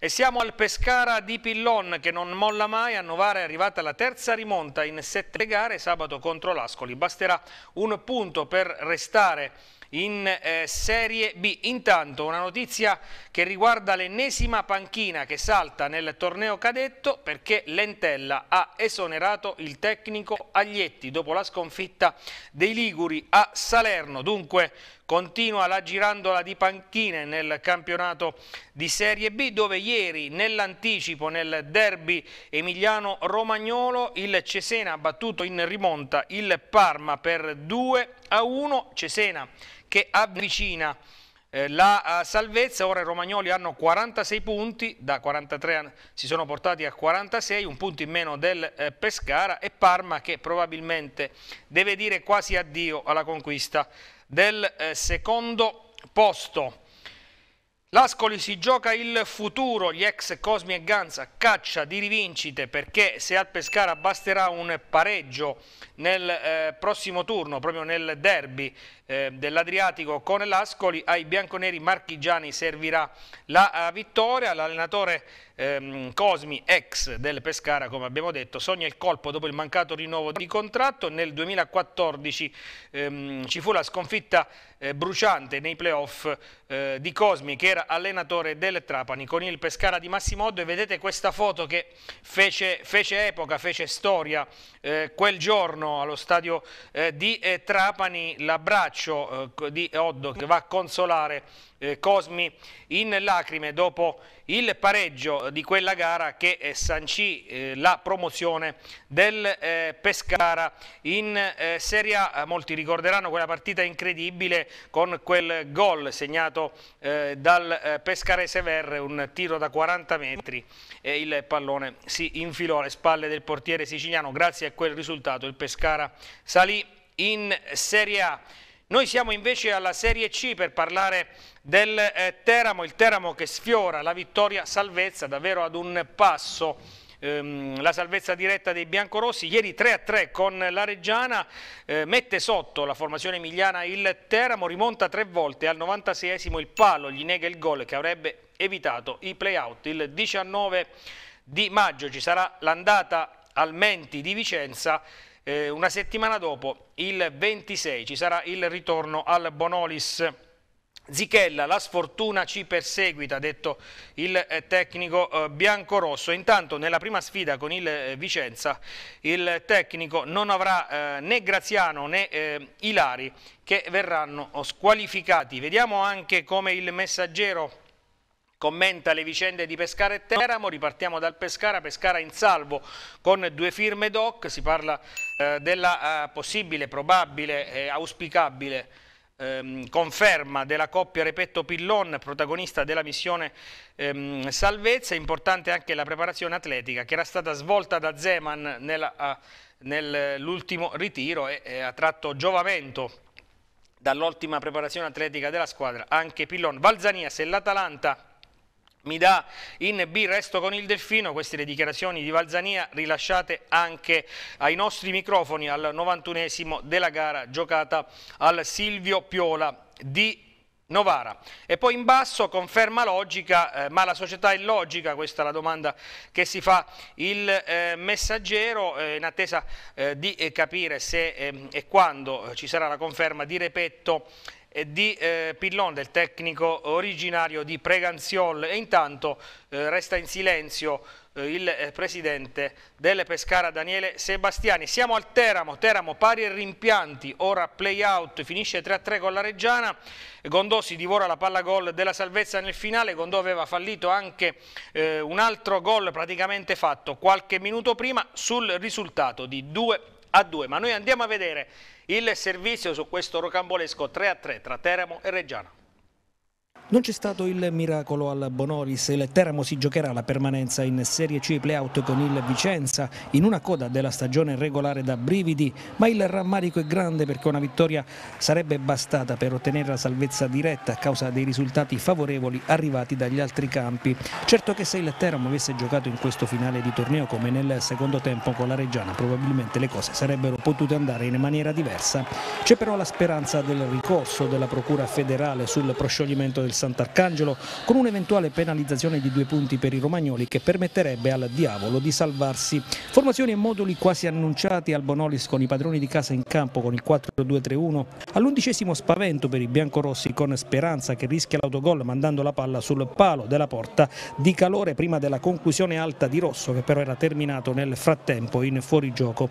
E siamo al Pescara di Pillon che non molla mai, a Novara è arrivata la terza rimonta in sette gare sabato contro l'Ascoli. Basterà un punto per restare in eh, Serie B. Intanto una notizia che riguarda l'ennesima panchina che salta nel torneo cadetto perché Lentella ha esonerato il tecnico Aglietti dopo la sconfitta dei Liguri a Salerno. Dunque Continua la girandola di panchine nel campionato di Serie B dove ieri nell'anticipo nel derby emiliano-romagnolo il Cesena ha battuto in rimonta il Parma per 2 a 1. Cesena che avvicina eh, la salvezza, ora i romagnoli hanno 46 punti, da 43 si sono portati a 46, un punto in meno del eh, Pescara e Parma che probabilmente deve dire quasi addio alla conquista del eh, secondo posto. L'Ascoli si gioca il futuro, gli ex Cosmi e Ganza caccia di rivincite perché se al Pescara basterà un pareggio nel eh, prossimo turno, proprio nel derby eh, dell'Adriatico con l'Ascoli, ai bianconeri marchigiani servirà la uh, vittoria, l'allenatore ehm, Cosmi, ex del Pescara come abbiamo detto, sogna il colpo dopo il mancato rinnovo di contratto, nel 2014 ehm, ci fu la sconfitta eh, bruciante nei playoff eh, di Cosmi che era allenatore del Trapani con il Pescara di Massimo Oddo e vedete questa foto che fece, fece epoca, fece storia eh, quel giorno allo stadio eh, di eh, Trapani, l'abbraccio abbraccio eh, di Oddo che va a consolare eh, Cosmi in lacrime dopo il pareggio di quella gara che eh, sancì eh, la promozione del eh, Pescara in eh, Serie A. Molti ricorderanno quella partita incredibile con quel gol segnato eh, dal pescarese Verre, un tiro da 40 metri e il pallone si infilò alle spalle del portiere siciliano. Grazie a quel risultato il Pescara salì in Serie A. Noi siamo invece alla Serie C per parlare del eh, Teramo, il Teramo che sfiora la vittoria salvezza davvero ad un passo ehm, la salvezza diretta dei biancorossi, ieri 3-3 con la Reggiana, eh, mette sotto la formazione emiliana il Teramo, rimonta tre volte al 96esimo il palo, gli nega il gol che avrebbe evitato i play-out. Il 19 di maggio ci sarà l'andata al Menti di Vicenza eh, una settimana dopo, il 26, ci sarà il ritorno al Bonolis Zichella, la sfortuna ci perseguita, ha detto il eh, tecnico eh, biancorosso. Intanto nella prima sfida con il eh, Vicenza il tecnico non avrà eh, né Graziano né eh, Ilari che verranno squalificati. Vediamo anche come il messaggero commenta le vicende di Pescara e Teramo, ripartiamo dal Pescara, Pescara in salvo con due firme doc, si parla eh, della eh, possibile, probabile e auspicabile ehm, conferma della coppia Repetto-Pillon, protagonista della missione ehm, salvezza, importante anche la preparazione atletica che era stata svolta da Zeman nell'ultimo ritiro e, e ha tratto giovamento dall'ottima preparazione atletica della squadra. Anche Pillon. Valzania, se l'Atalanta mi dà in B resto con il Delfino, queste le dichiarazioni di Valzania rilasciate anche ai nostri microfoni al 91esimo della gara giocata al Silvio Piola di Novara. E poi in basso conferma logica, eh, ma la società è logica? Questa è la domanda che si fa il eh, messaggero eh, in attesa eh, di eh, capire se ehm, e quando ci sarà la conferma di Repetto di eh, Pillon, del tecnico originario di Preganziol. E intanto eh, resta in silenzio eh, il eh, presidente delle Pescara Daniele Sebastiani. Siamo al Teramo, Teramo pari e rimpianti, ora play out, finisce 3-3 con la Reggiana, Gondò si divora la palla gol della salvezza nel finale, Gondò aveva fallito anche eh, un altro gol praticamente fatto qualche minuto prima sul risultato di 2 a 2, ma noi andiamo a vedere il servizio su questo rocambolesco 3 a 3 tra Teramo e Reggiano. Non c'è stato il miracolo al Bonolis, il Teramo si giocherà la permanenza in Serie C playout con il Vicenza in una coda della stagione regolare da brividi, ma il rammarico è grande perché una vittoria sarebbe bastata per ottenere la salvezza diretta a causa dei risultati favorevoli arrivati dagli altri campi. Certo che se il Teramo avesse giocato in questo finale di torneo come nel secondo tempo con la Reggiana probabilmente le cose sarebbero potute andare in maniera diversa. C'è però la speranza del ricorso della Procura federale sul proscioglimento del Sant'Arcangelo con un'eventuale penalizzazione di due punti per i romagnoli che permetterebbe al diavolo di salvarsi. Formazioni e moduli quasi annunciati al Bonolis con i padroni di casa in campo con il 4-2-3-1. All'undicesimo spavento per i biancorossi con Speranza che rischia l'autogol mandando la palla sul palo della porta di calore prima della conclusione alta di Rosso che però era terminato nel frattempo in fuorigioco.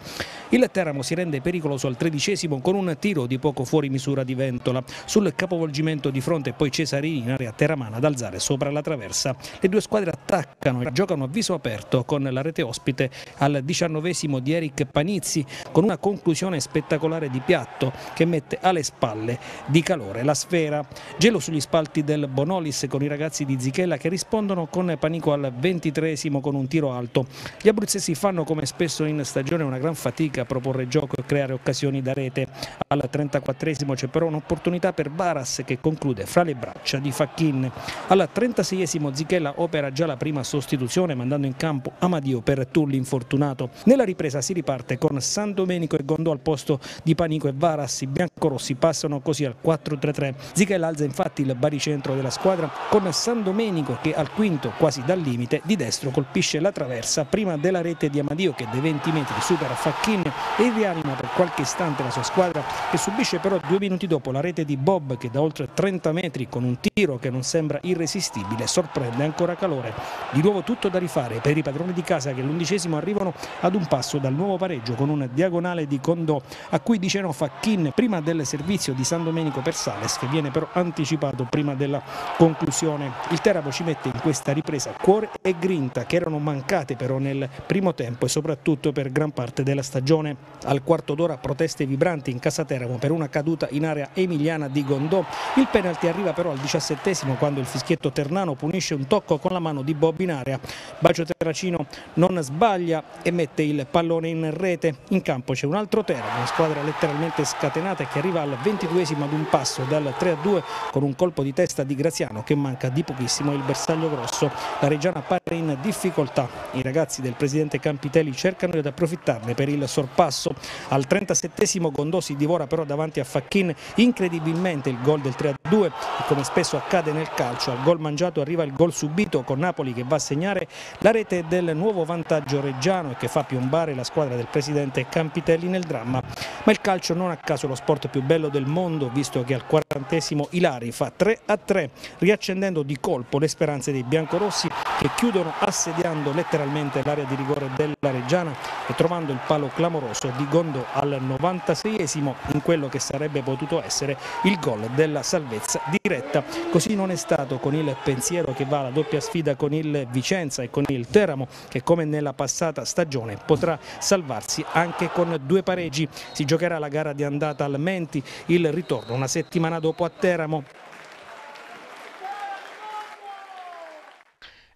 Il Teramo si rende pericoloso al tredicesimo con un tiro di poco fuori misura di Ventola. Sul capovolgimento di fronte poi In area terramana ad alzare sopra la traversa. Le due squadre attaccano e giocano a viso aperto con la rete ospite al diciannovesimo di Eric Panizzi con una conclusione spettacolare di piatto che mette alle spalle di calore la sfera. Gelo sugli spalti del Bonolis con i ragazzi di Zichella che rispondono con panico al ventitresimo con un tiro alto. Gli abruzzesi fanno come spesso in stagione una gran fatica a proporre gioco e creare occasioni da rete. Al 34esimo c'è però un'opportunità per Baras che conclude fra le braccia di di Facchin. Al 36esimo Zichella opera già la prima sostituzione mandando in campo Amadio per Tulli infortunato. Nella ripresa si riparte con San Domenico e Gondò al posto di Panico e Varas. I biancorossi passano così al 4-3-3. Zichella alza infatti il baricentro della squadra con San Domenico che al quinto, quasi dal limite, di destro colpisce la traversa prima della rete di Amadio che dai 20 metri supera Facchin e rianima per qualche istante la sua squadra che subisce però due minuti dopo la rete di Bob che da oltre 30 metri con un tiro tiro che non sembra irresistibile, sorprende ancora calore. Di nuovo tutto da rifare per i padroni di casa che all'undicesimo arrivano ad un passo dal nuovo pareggio con un diagonale di Condò a cui dice no Facchin prima del servizio di San Domenico per Sales che viene però anticipato prima della conclusione. Il Teramo ci mette in questa ripresa cuore e grinta che erano mancate però nel primo tempo e soprattutto per gran parte della stagione. Al quarto d'ora proteste vibranti in casa Teramo per una caduta in area emiliana di Gondò. Il penalty arriva però al diciassettesimo quando il fischietto ternano punisce un tocco con la mano di Bob in area. Bacio Terracino non sbaglia e mette il pallone in rete. In campo c'è un altro Teramo, una squadra letteralmente scatenata che arriva al ventiduesimo ad un passo dal 3-2 con un colpo di testa di Graziano che manca di pochissimo il bersaglio grosso. La Reggiana appare in difficoltà. I ragazzi del presidente Campitelli cercano di approfittarne per il sorpasso. Al 37esimo Gondò si divora però davanti a Facchin incredibilmente il gol del 3-2 e come spesso accade nel calcio al gol mangiato arriva il gol subito con Napoli che va a segnare la rete del nuovo vantaggio reggiano e che fa piombare la squadra del presidente Campitelli nel dramma. Ma il calcio non a caso lo sport più bello del mondo visto che al quarantesimo Ilari fa 3-3 riaccendendo di colpo le speranze dei biancorossi che chiudono assediando letteralmente l'area di rigore della Reggiana e trovando il palo clamoroso di Gondò al 96esimo in quello che sarebbe potuto essere il gol della salvezza diretta. Così non è stato con il pensiero che va alla doppia sfida con il Vicenza e con il Teramo che come nella passata stagione potrà salvarsi anche con due pareggi. Si giocherà la gara di andata al Menti, il ritorno una settimana dopo a Teramo.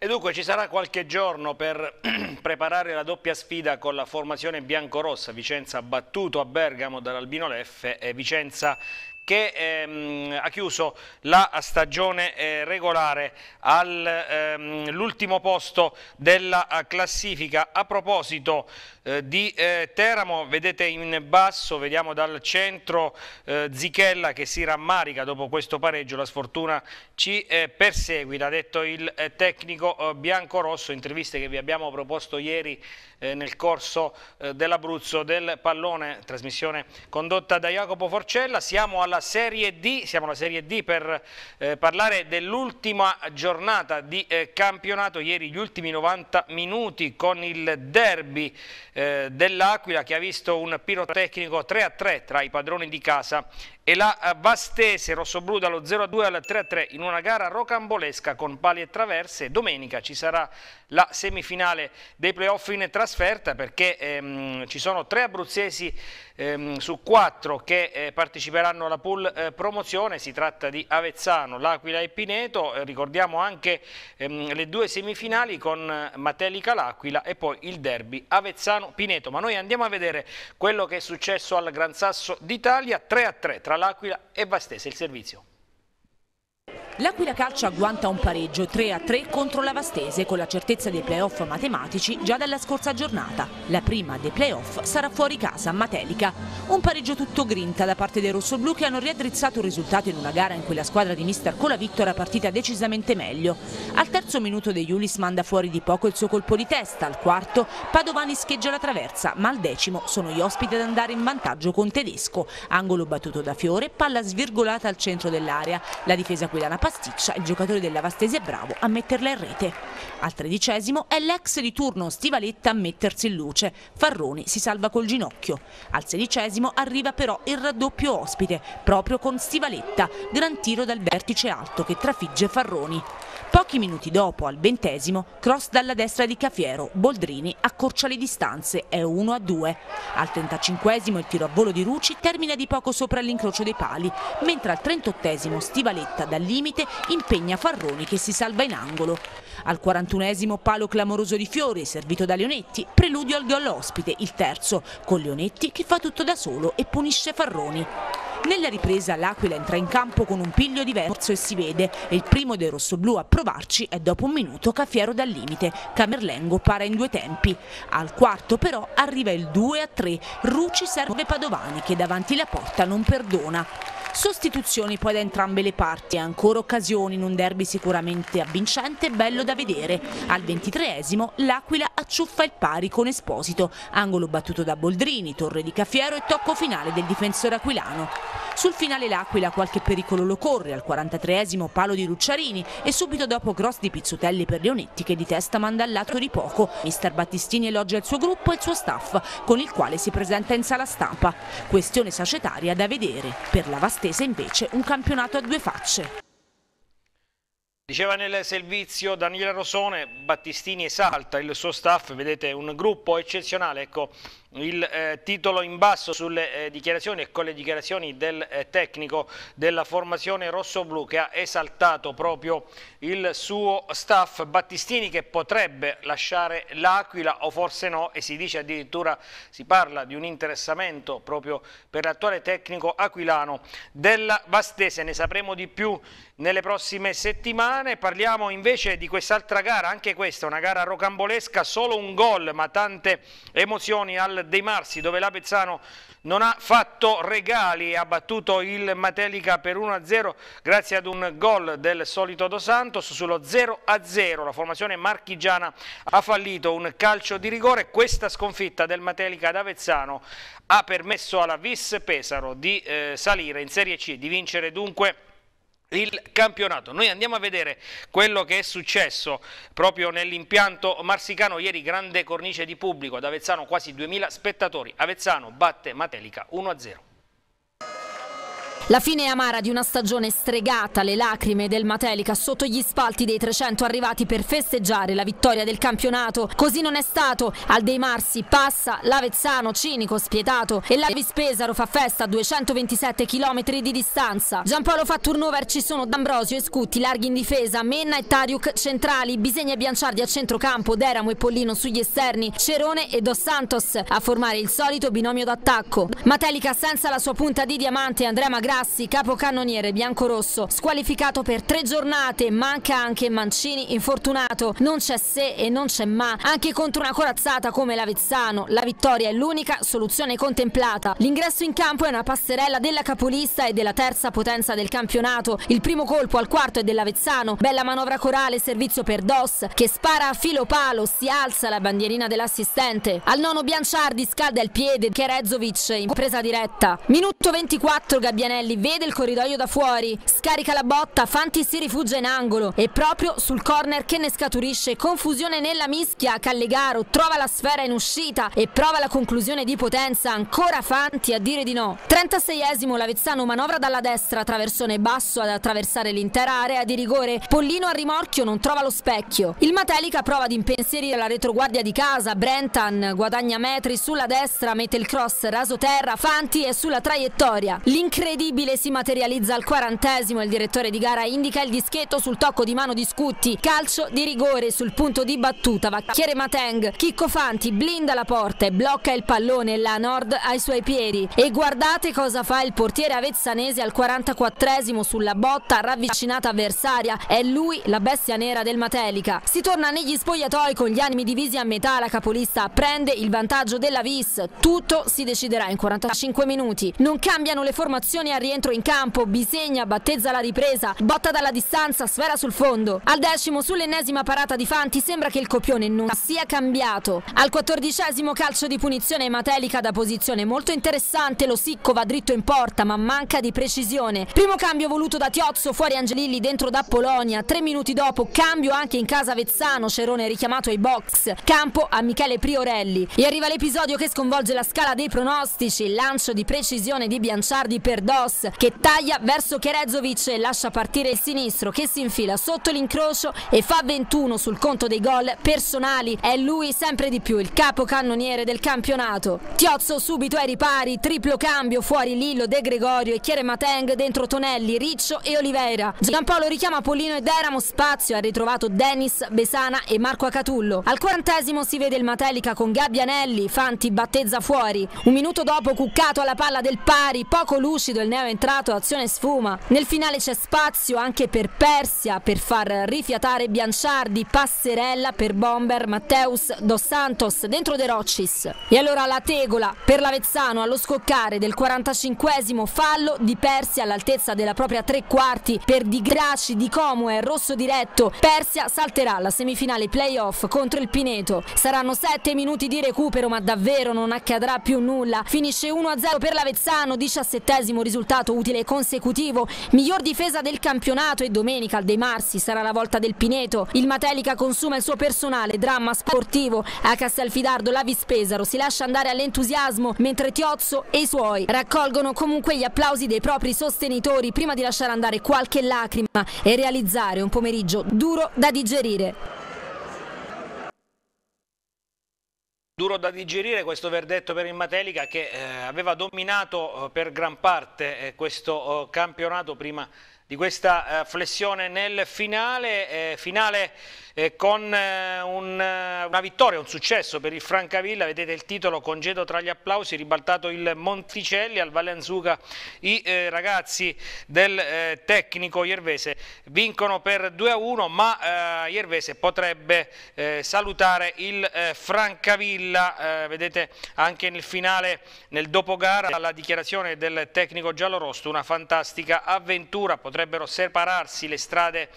E dunque ci sarà qualche giorno per preparare la doppia sfida con la formazione biancorossa, Vicenza battuto a Bergamo dall'Albino Leffe e Vicenza che ehm, ha chiuso la stagione eh, regolare all'ultimo ehm, posto della eh, classifica. A proposito eh, di eh, Teramo, vedete in basso, vediamo dal centro eh, Zichella che si rammarica dopo questo pareggio, la sfortuna ci eh, perseguita, ha detto il tecnico bianco-rosso, interviste che vi abbiamo proposto ieri nel corso dell'Abruzzo del pallone, trasmissione condotta da Jacopo Forcella. Siamo alla Serie D, siamo alla Serie D per eh, parlare dell'ultima giornata di eh, campionato, ieri gli ultimi 90 minuti con il derby eh, dell'Aquila che ha visto un pirotecnico 3-3 tra i padroni di casa e la Vastese rossoblù dallo 0-2 al 3-3 in una gara rocambolesca con pali e traverse. Domenica ci sarà la semifinale dei playoff in trasferta perché ehm, ci sono tre abruzzesi ehm, su quattro che eh, parteciperanno alla pool eh, promozione, si tratta di Avezzano, L'Aquila e Pineto, eh, ricordiamo anche ehm, le due semifinali con eh, Matelica L'Aquila e poi il derby Avezzano-Pineto, ma noi andiamo a vedere quello che è successo al Gran Sasso d'Italia, 3-3 tra l'Aquila e Vastese, il servizio. L'Aquila Calcio agguanta un pareggio 3-3 contro la Vastese con la certezza dei playoff matematici già dalla scorsa giornata. La prima dei playoff sarà fuori casa Matelica. Un pareggio tutto grinta da parte dei rossoblù che hanno riaddrizzato il risultato in una gara in cui la squadra di mister Colavitto era partita decisamente meglio. Al terzo minuto De Iulis manda fuori di poco il suo colpo di testa, al quarto Padovani scheggia la traversa, ma al decimo sono gli ospiti ad andare in vantaggio con Tedesco. Angolo battuto da Fiore, palla svirgolata al centro dell'area. La difesa aquilana pasticcia, il giocatore della Vastese è bravo a metterla in rete. Al tredicesimo è l'ex di turno Stivaletta a mettersi in luce. Farroni si salva col ginocchio. Al sedicesimo arriva però il raddoppio ospite, proprio con Stivaletta, gran tiro dal vertice alto che trafigge Farroni. Pochi minuti dopo, al ventesimo, cross dalla destra di Cafiero, Boldrini accorcia le distanze, è 1 a 2. Al 35 il tiro a volo di Ruci termina di poco sopra l'incrocio dei pali, mentre al 38 Stivaletta dal limite impegna Farroni che si salva in angolo. Al 41 palo clamoroso di Fiori, servito da Leonetti, preludio al gol ospite, il terzo, con Leonetti che fa tutto da solo e punisce Farroni. Nella ripresa l'Aquila entra in campo con un piglio diverso e si vede il primo dei rossoblù a provarci è dopo un minuto Cafiero dal limite. Camerlengo para in due tempi. Al quarto però arriva il 2 a 3. Rucci serve Padovani che davanti la porta non perdona. Sostituzioni poi da entrambe le parti, ancora occasioni in un derby sicuramente avvincente e bello da vedere. Al ventitreesimo l'Aquila acciuffa il pari con Esposito, angolo battuto da Boldrini, torre di Cafiero e tocco finale del difensore aquilano. Sul finale l'Aquila qualche pericolo lo corre al 43esimo palo di Rucciarini e subito dopo cross di Pizzutelli per Leonetti che di testa manda al lato di poco. Mister Battistini elogia il suo gruppo e il suo staff con il quale si presenta in sala stampa. Questione societaria da vedere. Per la Vastese invece un campionato a due facce. Diceva nel servizio Daniele Rosone, Battistini esalta il suo staff, vedete un gruppo eccezionale, ecco il eh, titolo in basso sulle eh, dichiarazioni e con le dichiarazioni del eh, tecnico della formazione rosso-blu che ha esaltato proprio il suo staff Battistini che potrebbe lasciare l'Aquila o forse no e si dice addirittura, si parla di un interessamento proprio per l'attuale tecnico aquilano della Vastese, ne sapremo di più nelle prossime settimane, parliamo invece di quest'altra gara, anche questa una gara rocambolesca, solo un gol ma tante emozioni al dei Marsi dove l'Avezzano non ha fatto regali, ha battuto il Matelica per 1-0 grazie ad un gol del solito Dos Santos sullo 0-0 la formazione marchigiana ha fallito un calcio di rigore. Questa sconfitta del Matelica ad Avezzano ha permesso alla Vis Pesaro di eh, salire in Serie C, di vincere dunque il campionato. Noi andiamo a vedere quello che è successo proprio nell'impianto marsicano, ieri grande cornice di pubblico ad Avezzano, quasi 2000 spettatori, Avezzano batte Matelica 1-0. La fine amara di una stagione stregata, le lacrime del Matelica sotto gli spalti dei 300 arrivati per festeggiare la vittoria del campionato. Così non è stato. Al Dei Marsi passa l'Avezzano, cinico, spietato e la Vispesaro fa festa a 227 km di distanza. Giampaolo fa turnover, ci sono D'Ambrosio e Scutti larghi in difesa, Menna e Tariuk centrali, Bisegna e Bianciardi a centrocampo, Deramo e Pollino sugli esterni, Cerone e Dos Santos a formare il solito binomio d'attacco. Matelica senza la sua punta di diamante Andrea Magrani Grassi, capocannoniere biancorosso, squalificato per tre giornate, manca anche Mancini, infortunato, non c'è se e non c'è ma, anche contro una corazzata come l'Avezzano, la vittoria è l'unica soluzione contemplata. L'ingresso in campo è una passerella della capolista e della terza potenza del campionato, il primo colpo al quarto è dell'Avezzano, bella manovra corale, servizio per Dos, che spara a filo palo, si alza la bandierina dell'assistente. Al nono Bianciardi scalda il piede, Kerezovic in presa diretta. Minuto 24 Gabbianelli Antonelli vede il corridoio da fuori, scarica la botta, Fanti si rifugia in angolo e proprio sul corner che ne scaturisce confusione nella mischia, Callegaro trova la sfera in uscita e prova la conclusione di potenza, ancora Fanti a dire di no. 36esimo Lavezzano manovra dalla destra, traversone basso ad attraversare l'intera area di rigore, Pollino a rimorchio non trova lo specchio. Il Matelica prova ad impensierire la retroguardia di casa, Brentan guadagna metri sulla destra, mette il cross raso terra, Fanti è sulla traiettoria. L'incredibile incredibile si materializza al quarantesimo. Il direttore di gara indica il dischetto sul tocco di mano di Scutti. Calcio di rigore sul punto di battuta. Vacchiere Mateng. Chicco Fanti blinda la porta e blocca il pallone. La Nord ai suoi piedi. E guardate cosa fa il portiere avezzanese al 44esimo sulla botta ravvicinata avversaria. È lui la bestia nera del Matelica. Si torna negli spogliatoi con gli animi divisi a metà. La capolista prende il vantaggio della Vis. Tutto si deciderà in 45 minuti. Non cambiano le formazioni a rientro in campo, Bisegna battezza la ripresa, botta dalla distanza, sfera sul fondo. Al decimo, sull'ennesima parata di Fanti, sembra che il copione non sia cambiato. Al quattordicesimo calcio di punizione Matelica da posizione molto interessante, lo Sicco va dritto in porta ma manca di precisione. Primo cambio voluto da Tiozzo, fuori Angelilli, dentro da Polonia. Tre minuti dopo, cambio anche in casa Vezzano, Cerone richiamato ai box. Campo a Michele Priorelli. E arriva l'episodio che sconvolge la scala dei pronostici, lancio di precisione di Bianciardi per Dos cross che taglia verso Kerezovic e lascia partire il sinistro che si infila sotto l'incrocio e fa 21 sul conto dei gol personali. È lui sempre di più il capo cannoniere del campionato. Tiozzo subito ai ripari, triplo cambio fuori Lillo, De Gregorio e Chiere Mateng dentro Tonelli, Riccio e Oliveira. Giampaolo richiama Pollino e Deramo, spazio ha ritrovato Dennis, Besana e Marco Acatullo. Al quarantesimo si vede il Matelica con Gabbianelli, Fanti battezza fuori. Un minuto dopo Cuccato alla palla del pari, poco lucido il neo torneo entrato azione sfuma. Nel finale c'è spazio anche per Persia per far rifiatare Bianciardi, passerella per Bomber, Matteus, Dos Santos dentro De Roccis. E allora la tegola per l'Avezzano allo scoccare del 45esimo fallo di Persia all'altezza della propria tre quarti per Di Graci, Di Como e Rosso diretto. Persia salterà la semifinale playoff contro il Pineto. Saranno sette minuti di recupero ma davvero non accadrà più nulla. Finisce 1-0 per l'Avezzano, 17esimo risultato risultato utile consecutivo, miglior difesa del campionato e domenica al De Marsi sarà la volta del Pineto. Il Matelica consuma il suo personale, dramma sportivo. A Castelfidardo la Vispesaro si lascia andare all'entusiasmo mentre Tiozzo e i suoi raccolgono comunque gli applausi dei propri sostenitori prima di lasciare andare qualche lacrima e realizzare un pomeriggio duro da digerire. Duro da digerire questo verdetto per il Matelica che eh, aveva dominato eh, per gran parte eh, questo eh, campionato prima di questa eh, flessione nel finale, finale eh, con eh, un, eh, una vittoria, un successo per il Francavilla, vedete il titolo congedo tra gli applausi, ribaltato il Monticelli, al Valenzuca i eh, ragazzi del eh, tecnico Iervese vincono per 2-1 ma eh, Iervese potrebbe salutare il Francavilla, vedete anche nel finale, nel dopogara, la dichiarazione del tecnico giallorosto, una fantastica avventura, potrebbero separarsi le strade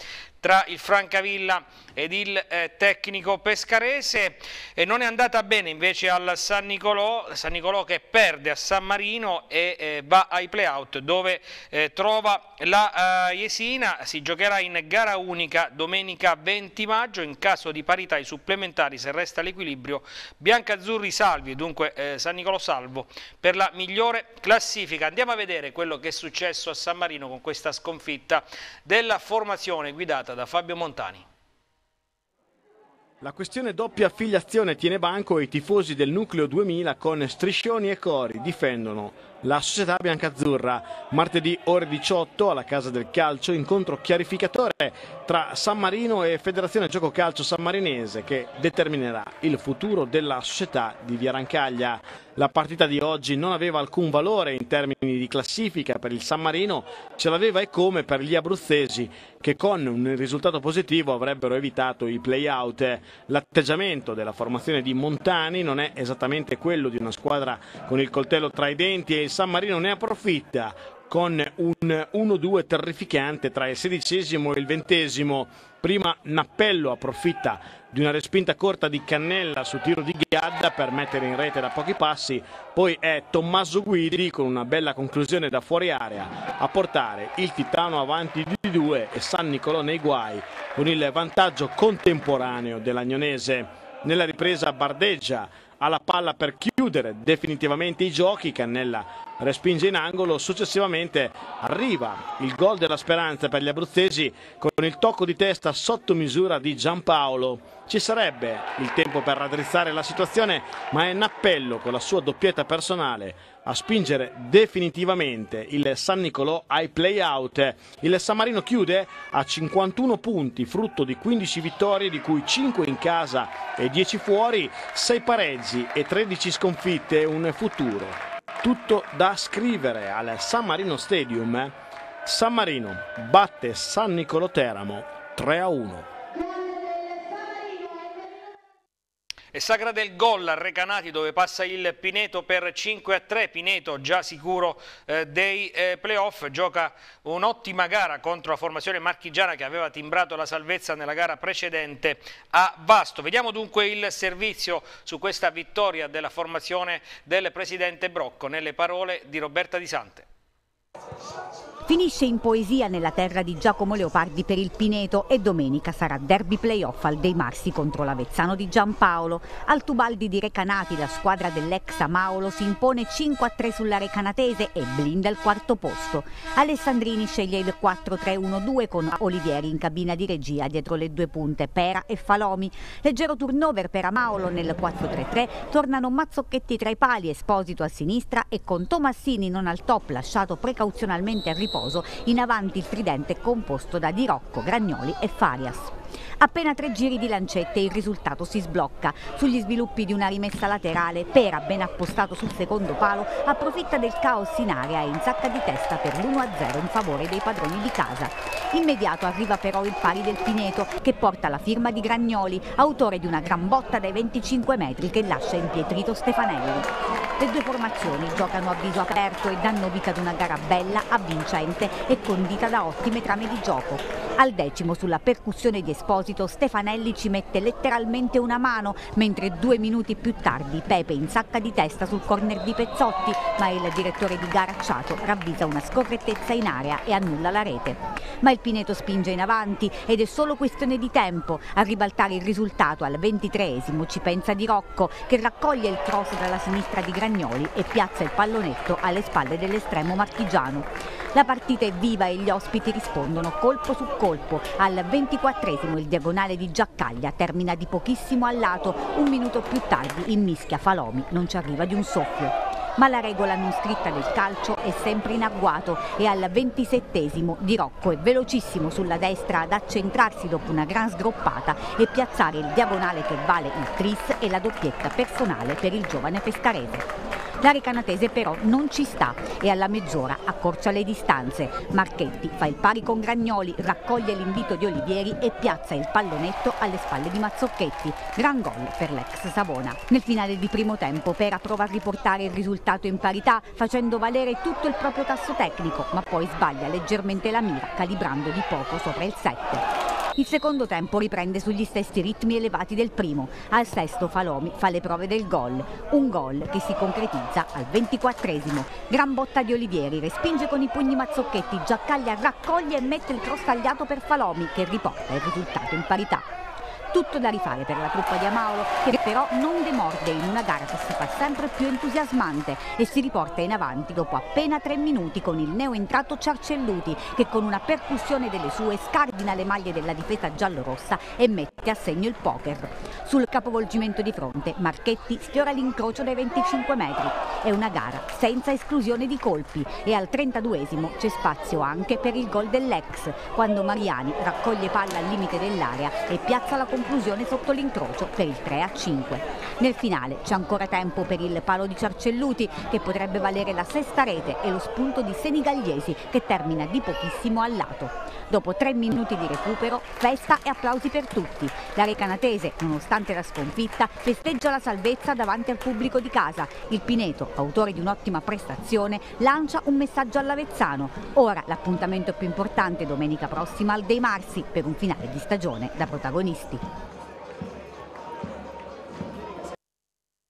tra il Francavilla ed il eh, tecnico pescarese e non è andata bene invece al San Nicolò, San Nicolò che perde a San Marino e eh, va ai playout dove eh, trova la Jesina, si giocherà in gara unica domenica 20 maggio in caso di parità ai supplementari se resta l'equilibrio Biancazzurri salvi, dunque eh, San Nicolò salvo per la migliore classifica. Andiamo a vedere quello che è successo a San Marino con questa sconfitta della formazione guidata da Fabio Montani. La questione doppia affiliazione tiene banco e i tifosi del Nucleo 2000 con striscioni e cori difendono la società biancazzurra. Martedì ore 18 alla Casa del Calcio incontro chiarificatore tra San Marino e Federazione Gioco Calcio Sammarinese che determinerà il futuro della società di Via Rancaglia. La partita di oggi non aveva alcun valore in termini di classifica per il San Marino, ce l'aveva e come per gli abruzzesi che con un risultato positivo avrebbero evitato i play-out. L'atteggiamento della formazione di Montani non è esattamente quello di una squadra con il coltello tra i denti e il San Marino ne approfitta con un 1-2 terrificante tra il sedicesimo e il ventesimo. Prima Nappello approfitta di una respinta corta di Cannella su tiro di Ghiadda per mettere in rete da pochi passi, poi è Tommaso Guidi con una bella conclusione da fuori area a portare il Titano avanti di due e San Nicolò nei guai con il vantaggio contemporaneo dell'Agnonese. Nella ripresa bardeggia alla palla per chiudere definitivamente i giochi, Cannella respinge in angolo, successivamente arriva il gol della speranza per gli abruzzesi con il tocco di testa sotto misura di Giampaolo. Ci sarebbe il tempo per raddrizzare la situazione, ma è Nappello con la sua doppietta personale a spingere definitivamente il San Nicolò ai play-out. Il San Marino chiude a 51 punti, frutto di 15 vittorie, di cui 5 in casa e 10 fuori, 6 pareggi e 13 sconfitte, un futuro. Tutto da scrivere al San Marino Stadium. San Marino batte San Nicolò Teramo 3 a 1. E Sagra del gol a Recanati dove passa il Pineto per 5 a 3, Pineto già sicuro eh, dei eh, playoff, gioca un'ottima gara contro la formazione marchigiana che aveva timbrato la salvezza nella gara precedente a Vasto. Vediamo dunque il servizio su questa vittoria della formazione del Presidente Brocco nelle parole di Roberta Di Sante. Finisce in poesia nella terra di Giacomo Leopardi per il Pineto e domenica sarà derby playoff al Dei Marsi contro l'Avezzano di Giampaolo. Al Tubaldi di Recanati la squadra dell'ex Amaolo si impone 5-3 sulla Recanatese e blinda il quarto posto. Alessandrini sceglie il 4-3-1-2 con Olivieri in cabina di regia dietro le due punte Pera e Falomi. Leggero turnover per Amaolo nel 4-3-3, tornano Mazzocchetti tra i pali, Esposito a sinistra e con Tomassini non al top lasciato precauzionalmente a riposo riposo, in avanti il tridente composto da Di Rocco, Gragnoli e Farias. Appena tre giri di lancette il risultato si sblocca. Sugli sviluppi di una rimessa laterale, Pera, ben appostato sul secondo palo, approfitta del caos in area e insacca di testa per l'1-0 in favore dei padroni di casa. Immediato arriva però il pari del Pineto che porta la firma di Gragnoli, autore di una gran botta dai 25 metri che lascia impietrito Stefanelli. Le due formazioni giocano a viso aperto e danno vita ad una gara bella, avvincente e condita da ottime trame di gioco. Al decimo sulla percussione di Esposito Stefanelli ci mette letteralmente una mano, mentre due minuti più tardi Pepe insacca di testa sul corner di Pezzotti, ma il direttore di gara Acciato ravvisa una scorrettezza in area e annulla la rete. Ma il Pineto spinge in avanti ed è solo questione di tempo a ribaltare il risultato al ventitreesimo ci pensa Di Rocco che raccoglie il cross dalla sinistra di Gragnoli e piazza il pallonetto alle spalle dell'estremo marchigiano. La partita è viva e gli ospiti rispondono colpo su colpo. Al ventiquattresimo il diagonale di Giaccaglia termina di pochissimo al lato, un minuto più tardi in mischia Falomi non ci arriva di un soffio ma la regola non scritta del calcio è sempre in agguato e al ventisettesimo Di Rocco è velocissimo sulla destra ad accentrarsi dopo una gran sgroppata e piazzare il diagonale che vale il tris e la doppietta personale per il giovane pescarese. La Recanatese però non ci sta e alla mezz'ora accorcia le distanze. Marchetti fa il pari con Gragnoli, raccoglie l'invito di Olivieri e piazza il pallonetto alle spalle di Mazzocchetti. Gran gol per l'ex Savona. Nel finale di primo tempo Pera prova a riportare il risultato in parità facendo valere tutto il proprio tasso tecnico, ma poi sbaglia leggermente la mira calibrando di poco sopra il 7. Il secondo tempo riprende sugli stessi ritmi elevati del primo. Al sesto Falomi fa le prove del gol. Un gol che si concretizza al ventiquattresimo. Gran botta di Olivieri, respinge con i pugni Mazzocchetti, Giaccaglia raccoglie e mette il cross tagliato per Falomi che riporta il risultato in parità. Tutto da rifare per la truppa di Amauro che però non demorde in una gara che si fa sempre più entusiasmante e si riporta in avanti dopo appena tre minuti con il neoentrato Ciarcelluti che con una percussione delle sue scardina le maglie della difesa giallorossa e mette a segno il poker. Sul capovolgimento di fronte Marchetti sfiora l'incrocio dai 25 metri. È una gara senza esclusione di colpi e al 32esimo c'è spazio anche per il gol dell'ex quando Mariani raccoglie palla al limite dell'area e piazza la conclusione conclusione sotto l'incrocio per il 3 a 5. Nel finale c'è ancora tempo per il palo di Ciarcelluti che potrebbe valere la sesta rete e lo spunto di Senigalliesi che termina di pochissimo al lato. Dopo tre minuti di recupero, festa e applausi per tutti. La Recanatese, nonostante la sconfitta, festeggia la salvezza davanti al pubblico di casa. Il Pineto, autore di un'ottima prestazione, lancia un messaggio all'Avezzano. Ora l'appuntamento più importante domenica prossima al Dei Marsi per un finale di stagione da protagonisti.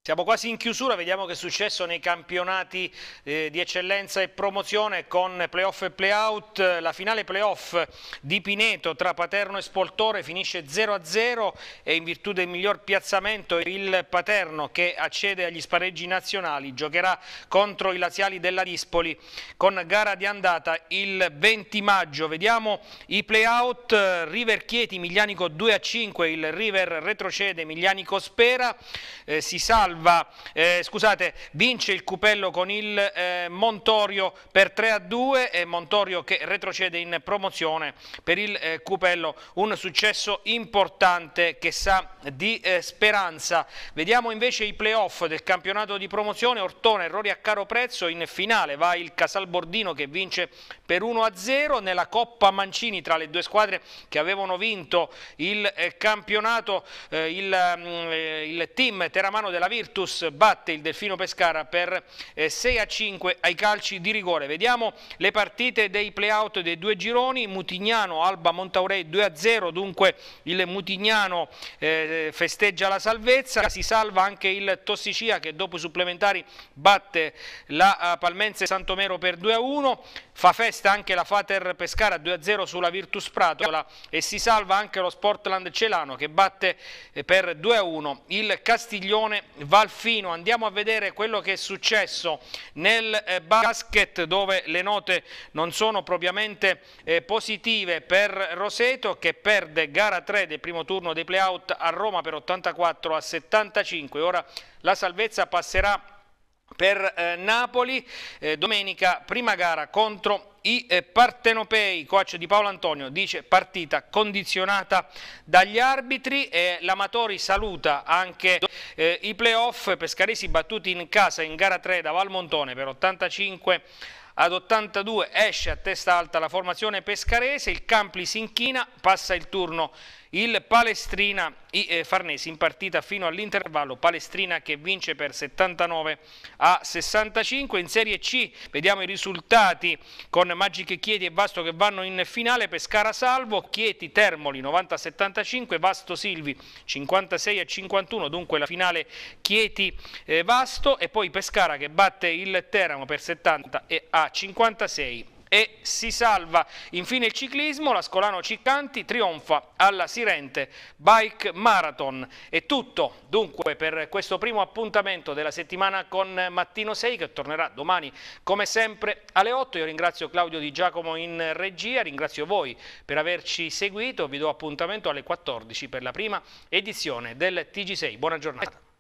Siamo quasi in chiusura, vediamo che è successo nei campionati eh, di eccellenza e promozione con playoff e playout. La finale playoff di Pineto tra Paterno e Spoltore finisce 0-0 e in virtù del miglior piazzamento il Paterno che accede agli spareggi nazionali giocherà contro i laziali della Dispoli con gara di andata il 20 maggio. Vediamo i playout, River Chieti, Miglianico 2-5, il River retrocede, Miglianico spera, eh, si salva salva, eh, scusate, vince il Cupello con il eh, Montorio per 3 a 2 e Montorio che retrocede in promozione per il eh, Cupello, un successo importante che sa di eh, speranza. Vediamo invece i playoff del campionato di promozione, Ortone, errori a caro prezzo, in finale va il Casalbordino che vince per 1 a 0 nella Coppa Mancini tra le due squadre che avevano vinto il eh, campionato, eh, il, mm, il team Teramano della Virtus Virtus batte il Delfino Pescara per 6 eh, a 5 ai calci di rigore. Vediamo le partite dei playout dei due gironi, Mutignano, Alba Montaurei 2 a 0, dunque il Mutignano eh, festeggia la salvezza, si salva anche il Tossicia che dopo supplementari batte la uh, Palmense Santomero per 2 a 1, fa festa anche la Fater Pescara 2 a 0 sulla Virtus Prato. E si salva anche lo Sportland Celano che batte eh, per 2 a 1 il Castiglione Valfino. Andiamo a vedere quello che è successo nel eh, basket dove le note non sono propriamente eh, positive per Roseto che perde gara 3 del primo turno dei playout a Roma per 84 a 75. Ora la salvezza passerà per eh, Napoli, eh, domenica prima gara contro i eh, partenopei, coach di Paolo Antonio, dice partita condizionata dagli arbitri e l'Amatori saluta anche eh, i playoff. Pescaresi battuti in casa in gara 3 da Valmontone per 85 ad 82 esce a testa alta la formazione pescarese, il Campli si inchina, passa il turno il Palestrina i eh, Farnesi in partita fino all'intervallo, Palestrina che vince per 79 a 65, in Serie C vediamo i risultati con Magiche Chieti e Vasto che vanno in finale, Pescara Salvo, Chieti Termoli 90 a 75, Vasto Silvi 56 a 51, dunque la finale Chieti eh, Vasto. E poi Pescara che batte il Teramo per 70 a 56 e si salva. Infine il ciclismo, la Scolano Ciccanti trionfa alla Sirente Bike Marathon. È tutto dunque per questo primo appuntamento della settimana con Mattino 6 che tornerà domani come sempre alle 8. Io ringrazio Claudio Di Giacomo in regia, ringrazio voi per averci seguito, vi do appuntamento alle 14 per la prima edizione del TG6. Buona giornata.